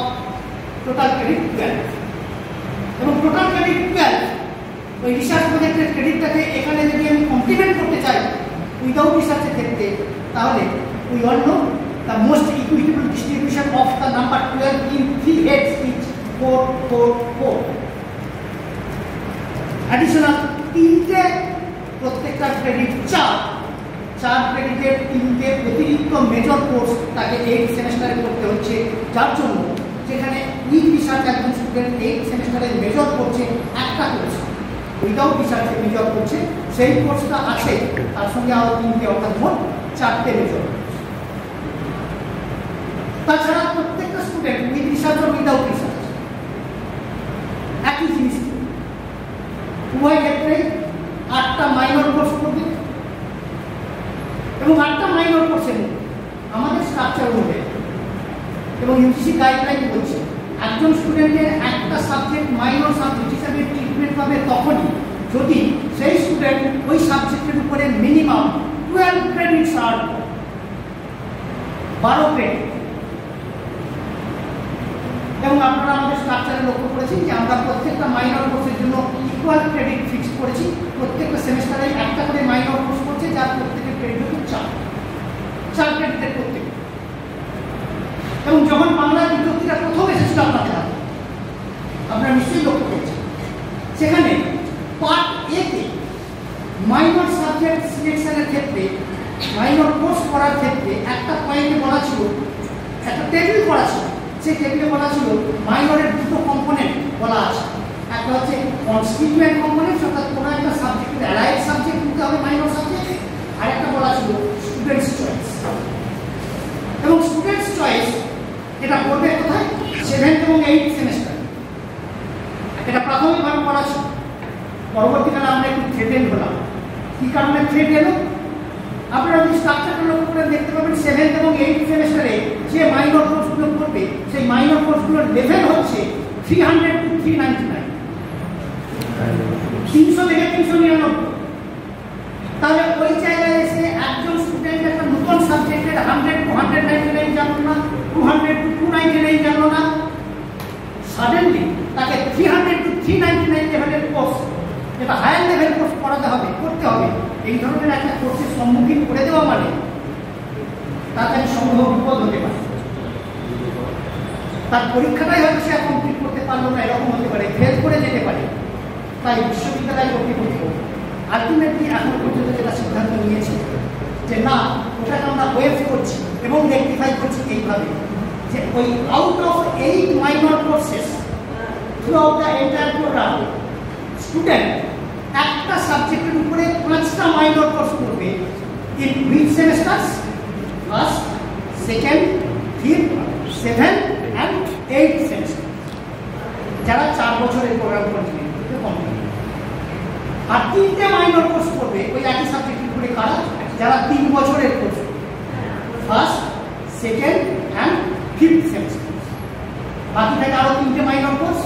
total credit 12 এবং টোটাল ক্রেডিট 12 ওই রিসার্চ প্রজেক্টের ক্রেডিটটাকে এখানে যদি আমি কমপ্লিমেন্ট করতে চাই উইদাউট রিসার্চের ক্ষেত্রে, তাহলে we all know the most equitable distribution of the number 12 in three heads each 4 4 4 additional তিনটে প্রত্যেকটা ক্রেডিট চার। চার ক্রেডিটের তিনটে অতিরিক্ত মেজর কোর্স তাকে এইট সেমেস্টারে করতে হচ্ছে। যার জন্য যেখানে উইথ রিসার্চ একজন স্টুডেন্ট এইট সেমেস্টারে মেজর করছে, একটা কোর্স উইদাউট রিসার্চে মেজর করছে, সেই কোর্সটা আছে, তার সঙ্গে আরও তিনটে, অর্থাৎ মোট চারটে মেজর তাছাড়া প্রত্যেকটা স্টুডেন্ট উইথ রিসার্চ আর উইদাউট রিসার্চ একই জিনিস উভয় ক্ষেত্রেই আটটা মাইনর কোর্স করবে। এবং আটটা মাইনর কোর্সের আমাদের স্ট্রাকচার অনুযায়ী এবং ইউজিসি গাইডলাইন বলছে, একজন স্টুডেন্টের একটা সাবজেক্ট মাইনর সাবজেক্ট হিসাবে ট্রিটমেন্ট পাবে তখনই যদি সেই স্টুডেন্ট ওই সাবজেক্টের উপরে মিনিমাম টুয়েলভ ক্রেডিটস আর্ন বারো ক্রেডিট এবং আপনারা আমাদের স্ট্রাকচারে লক্ষ্য করেছেন যে আমরা প্রত্যেকটা মাইনর কোর্সের জন্য ইকুয়াল ক্রেডিট ফিক্সড করেছি। প্রত্যেকটা সেমেস্টারে একটা করে মাইনর কোর্স করছে, যার প্রত্যেকের ক্রেডিট হচ্ছে চার। চার ক্রেডিটের প্রত্যেক। এবং যখন বাংলা বিজ্ঞপ্তিটা প্রথম এসেছিল আপনাদের হাতে, আপনারা নিশ্চয়ই লক্ষ্য করেছেন। সেখানে পার্ট এতে মাইনর সাবজেক্ট সিলেকশনের ক্ষেত্রে মাইনর কোর্স করার ক্ষেত্রে একটা পয়েন্টে বলা ছিল, একটা টেবিল করা ছিল। সেই টেবিলে বলা ছিল মাইনরের দুটো কম্পোনেন্ট বলা আছে। একটা হচ্ছে কনস্টিটিউয়েন্ট কম্পোনেন্ট অর্থাৎ কোনো একটা সাবজেক্টের অ্যালাইড সাবজেক্ট নিতে হবে মাইনর সাবজেক্ট আর একটা বলা ছিল স্টুডেন্টস চয়েস এবং স্টুডেন্টস চয়েস এটা পড়বে কোথায়? সেভেন্থ এবং এইট সেমেস্টার এটা প্রাথমিকভাবে পড়া ছিল। পরবর্তীকালে আমরা একটু থ্রেটেন হলাম। কী কারণে থ্রেট এলো? আপনারা যদি স্ট্রাকচারটা লক্ষ্য করে দেখতে পাবেন সেভেন্থ এবং এইট সেমেস্টারে যে মাইনর কোর্সগুলো করবে সেই মাইনর কোর্সগুলোর লেভেল হচ্ছে three hundred to three ninety nine তিনশো থেকে তিনশো নিরানব্বই। তাহলে ওই জায়গায় এসে একজন স্টুডেন্ট একটা নতুন সাবজেক্টের hundred to hundred ninety nine জানলো না two hundred to two ninety nine জানলো না। সাডেনলি তাকে three hundred to three ninety nine লেভেলের কোর্স যেটা হায়ার লেভেল কোর্স পড়াতে হবে, করতে হবে। এই ধরনের একটা কোর্সের সম্মুখীন করে দেওয়া মানে তাড়াতাড়ি সম্ভব বিপদ হতে পারে। তার পরীক্ষাটাই সে কমপ্লিট করতে পারল না, এরকম হতে পারে ফেল করে যেতে পারে। তাই বিশ্ববিদ্যালয় কর্তৃপক্ষ আলটিমেটলি এখন পর্যন্ত যেটা সিদ্ধান্ত নিয়েছে যে না, ওটাকে আমরা ওয়েভ করছি এবং রেক্টিফাই করছি এইভাবে, যে ওই out of eight minor courses throughout the entire programme student একটা সাবজেক্টের উপরে পাঁচটা মাইনর কোর্স করবে in with semesters first second fifth seventh and eight semester যারা চার বছরের প্রোগ্রাম করতে আর তিনটে মাইনর কোর্স করবে, ওই একই সাবজেক্টের উপরে কারা? যারা তিন বছরের course first second and fifth semester বাকি থাকে আরও তিনটে মাইনর কোর্স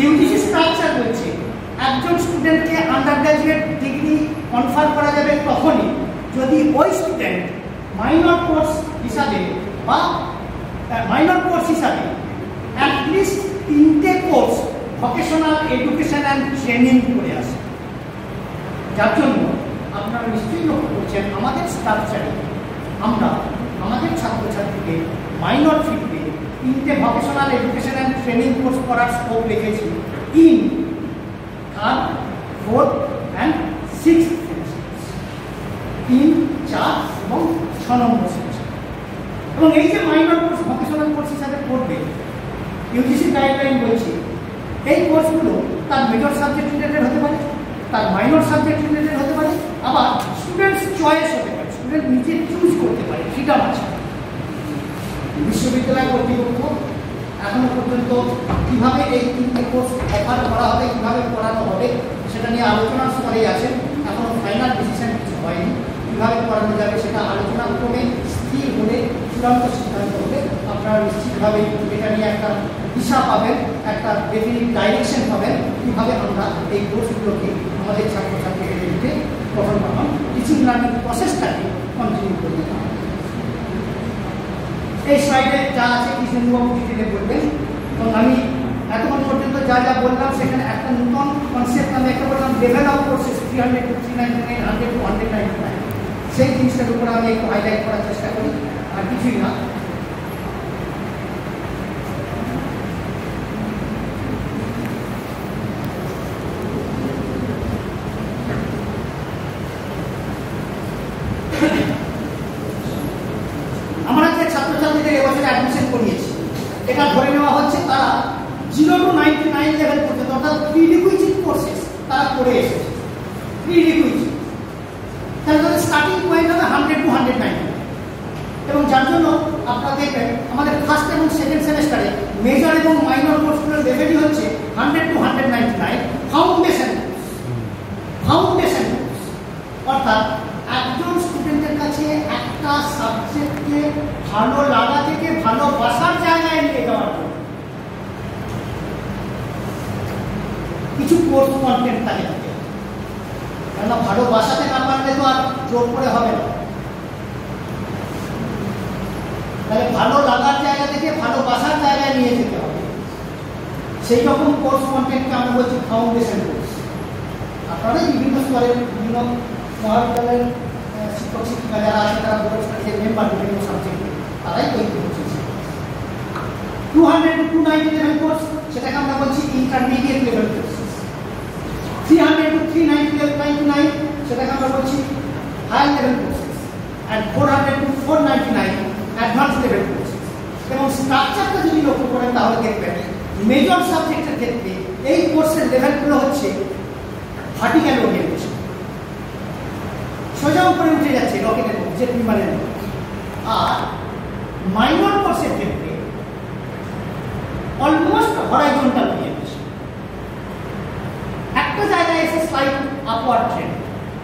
ইউজিসি স্ট্রাকচার বলছে একজন স্টুডেন্টকে আন্ডার গ্র্যাজুয়েট ডিগ্রি কনফার করা যাবে তখনই। যদি ওই স্টুডেন্ট মাইনর কোর্স হিসাবে বা মাইনর কোর্স হিসাবে অ্যাটলিস্ট তিনটে course vocational education and training করে আসে। যার জন্য আপনারা নিশ্চয়ই লক্ষ্য করছেন, আমাদের স্ট্রাকচারে আমরা আমাদের ছাত্রছাত্রীকে মাইনর ফিল্ডে তিনটে vocational education and training course করার স্কোপ রেখেছি in third fourth and six তিন, চার এবং ছ নম্বর সেমিস্টার এবং এই যে মাইনর কোর্স ভকেশনাল কোর্স হিসাবে পড়বে ইউজিসি গাইডলাইন বলছে এই কোর্সগুলো তার মেজর সাবজেক্ট রিলেটেড হতে পারে, তার মাইনর সাবজেক্ট রিলেটেড হতে পারে, আবার স্টুডেন্টস চয়েস হতে পারে স্টুডেন্ট নিজে চুজ করতে পারে, সেটা আছে বিশ্ববিদ্যালয় কর্তৃপক্ষ এখনও পর্যন্ত কীভাবে এই তিনটে কোর্স অফার করা হবে, কীভাবে করানো হবে, সেটা নিয়ে আলোচনার স্তরেই আছে এখনও ফাইনাল ডিসিশন কিছু হয়নি। কীভাবে করানো যাবে সেটা আলোচনা ক্রমে স্থির হলে চূড়ান্ত সিদ্ধান্ত হবে আপনারা নিশ্চিতভাবে এটা নিয়ে একটা দিশা পাবেন, একটা ডেফিনিট ডাইরেকশন পাবেন কীভাবে আমরা এই কোর্সগুলোকে আমাদের ছাত্রছাত্রীদেরকে কখন করলাম টিচিং লার্নিং প্রসেসটাকে কন্টিনিউ করে দিতে এই স্লাইডে যা আছে কৃষ্ণবাবু ডিটেলে বলবেন। এবং আমি এতক্ষণ পর্যন্ত যা যা বললাম, সেখানে একটা নতুন কনসেপ্ট আমি একটা বললাম develop courses three hundred to three ninety nine hundred to hundred nine সেই জিনিসটার উপরে আমি একটু হাইলাইট করার চেষ্টা করি। আর কিছুই না আমরা যে ছাত্রছাত্রীদের এবছরে অ্যাডমিশন করিয়েছি এটা ধরে নেওয়া হচ্ছে তারা zero to ninety nine level পর্যন্ত অর্থাৎ প্রি রিকুইজিট কোর্সেস তারা করে এসেছে প্রি রিকুইজিট তাহলে তাদের স্টার্টিং পয়েন্ট হবে হান্ড্রেড টু হান্ড্রেড নাইনটি এবং যার জন্য আপনারা দেখবেন আমাদের ফার্স্ট এবং সেকেন্ড সেমেস্টারে মেজর এবং মাইনর কোর্সগুলোর লেভেলই হচ্ছে hundred to hundred ninety nine foundation foundation অর্থাৎ একজন স্টুডেন্টের কাছে একটা সাবজেক্টকে ভালো লাগা থেকে ভালোবাসার জায়গায় নিয়ে যাওয়ার জন্য কিছু কোর্স কন্টেন্ট তাকে দিতে হবে। কেননা ভালোবাসাতে না পারলে তো আর জোর করে হবে না। তাহলে ভালো লাগার জায়গা থেকে ভালোবাসার জায়গায় নিয়ে যেতে হবে। সেই রকম কোর্স কন্টেন্টকে আমরা বলছি ফাউন্ডেশন কোর্স আপনারা বিভিন্ন স্তরের বিভিন্ন মহাবিদ্যালয়ের শিক্ষক, শিক্ষিকা যারা আছে, তারা বোর্ড যে মেম্বার বিভিন্ন সাবজেক্টে তারাই তৈরি করছে। Two hundred to ninety level course সেটাকে আমরা বলছি ইন্টারমিডিয়েট লেভেল কোর্স সেটাকে আমরা বলছি and four hundred four nine advance level স্ট্রাকচারটা যদি মেজর সাবজেক্টের ক্ষেত্রে এই কোর্সের লেভেলগুলো হচ্ছে ভার্টিক্যাল ওরিয়েন্টেশন সোজা উপরে উঠে যাচ্ছে রকেটের জেট বিমানের আর মাইনর কোর্সের ক্ষেত্রে অলমোস্ট হরাইজন্টাল ওরিয়েন্টেশন একটা জায়গায় এসে স্লাইড আপওয়ার্ড ট্রেন্ড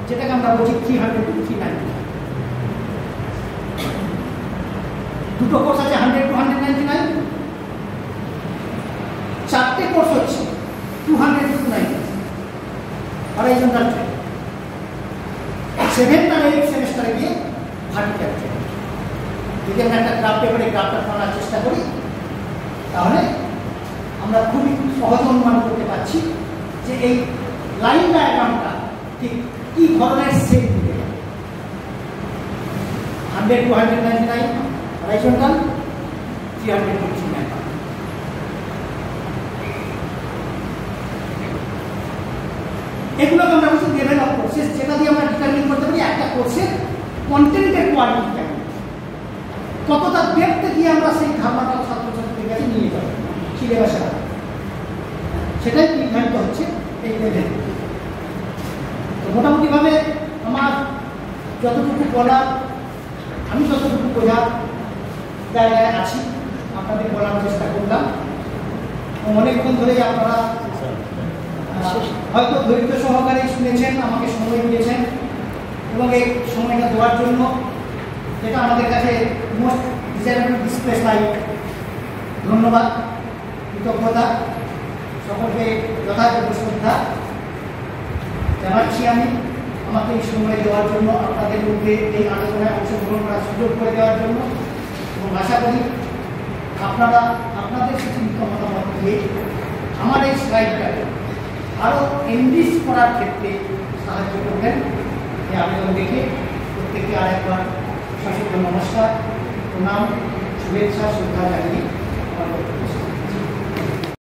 যেটাকে আমরা বলছি three hundred to three ninety দুটো কোর্স আছে hundred to hundred ninety nine চারটে কোর্স হচ্ছে two hundred to ninety horizontal trend seventh R eight সেমিস্টারে গিয়ে ভার্টিক্যাল ট্রেন্ড যদি আমরা একটা গ্রাফ পেপারে গ্রাফটা টানার চেষ্টা করি, তাহলে আমরা খুবই সহজ অনুমান করতে পারছি যে এই লাইন ডায়াগ্রামটা ঠিক কি ধরনের সেট দিতে hundred to hundred ninety nine horizontal three hundred to three nine এগুলোকে আমরা বলছি ডেভেলপ কোর্সেস যেটা দিয়ে আমরা ডিটারমিন করতে পারি একটা কোর্সের কন্টেন্টের কোয়ালিটি কেমন। কতটা ডেপথে দিয়ে আমরা সেই ধারণাটা ছাত্রছাত্রীদের কাছে নিয়ে যাব। সিলেবাসে সেটাই নির্ধারিত হচ্ছে এই লেভেল। তো মোটামুটিভাবে আমার যতটুকু বলার আমি যতটুকু বোঝার জায়গায় আছি। আপনাদের বলার চেষ্টা করলাম। অনেকক্ষণ ধরেই আপনারা হয়তো ধৈর্য সহকারে শুনেছেন, আমাকে সময় দিয়েছেন, এবং এই সময়টা দেওয়ার জন্য যেটা আমাদের কাছে মোস্ট ডিজাইনেবল ডিসপ্লে স্লাইড ধন্যবাদ, কৃতজ্ঞতা। সকলকে যথাযোগ্য শ্রদ্ধা জানাচ্ছি আমি। আমাকে এই সময় দেওয়ার জন্য, আপনাদের মধ্যে এই আলোচনায় অংশগ্রহণ করার সুযোগ করে দেওয়ার জন্য এবং আশা করি আপনারা, আপনাদের সুচিন্তিত মতামত দিয়ে আমার এই স্লাইডটাকে আরও এনরিচ করার ক্ষেত্রে সাহায্য করবেন। এই আবেদন দেখে প্রত্যেককে আরেকবার সশস্ত্র নমস্কার, প্রণাম, শুভেচ্ছা শ্রদ্ধা জানিয়ে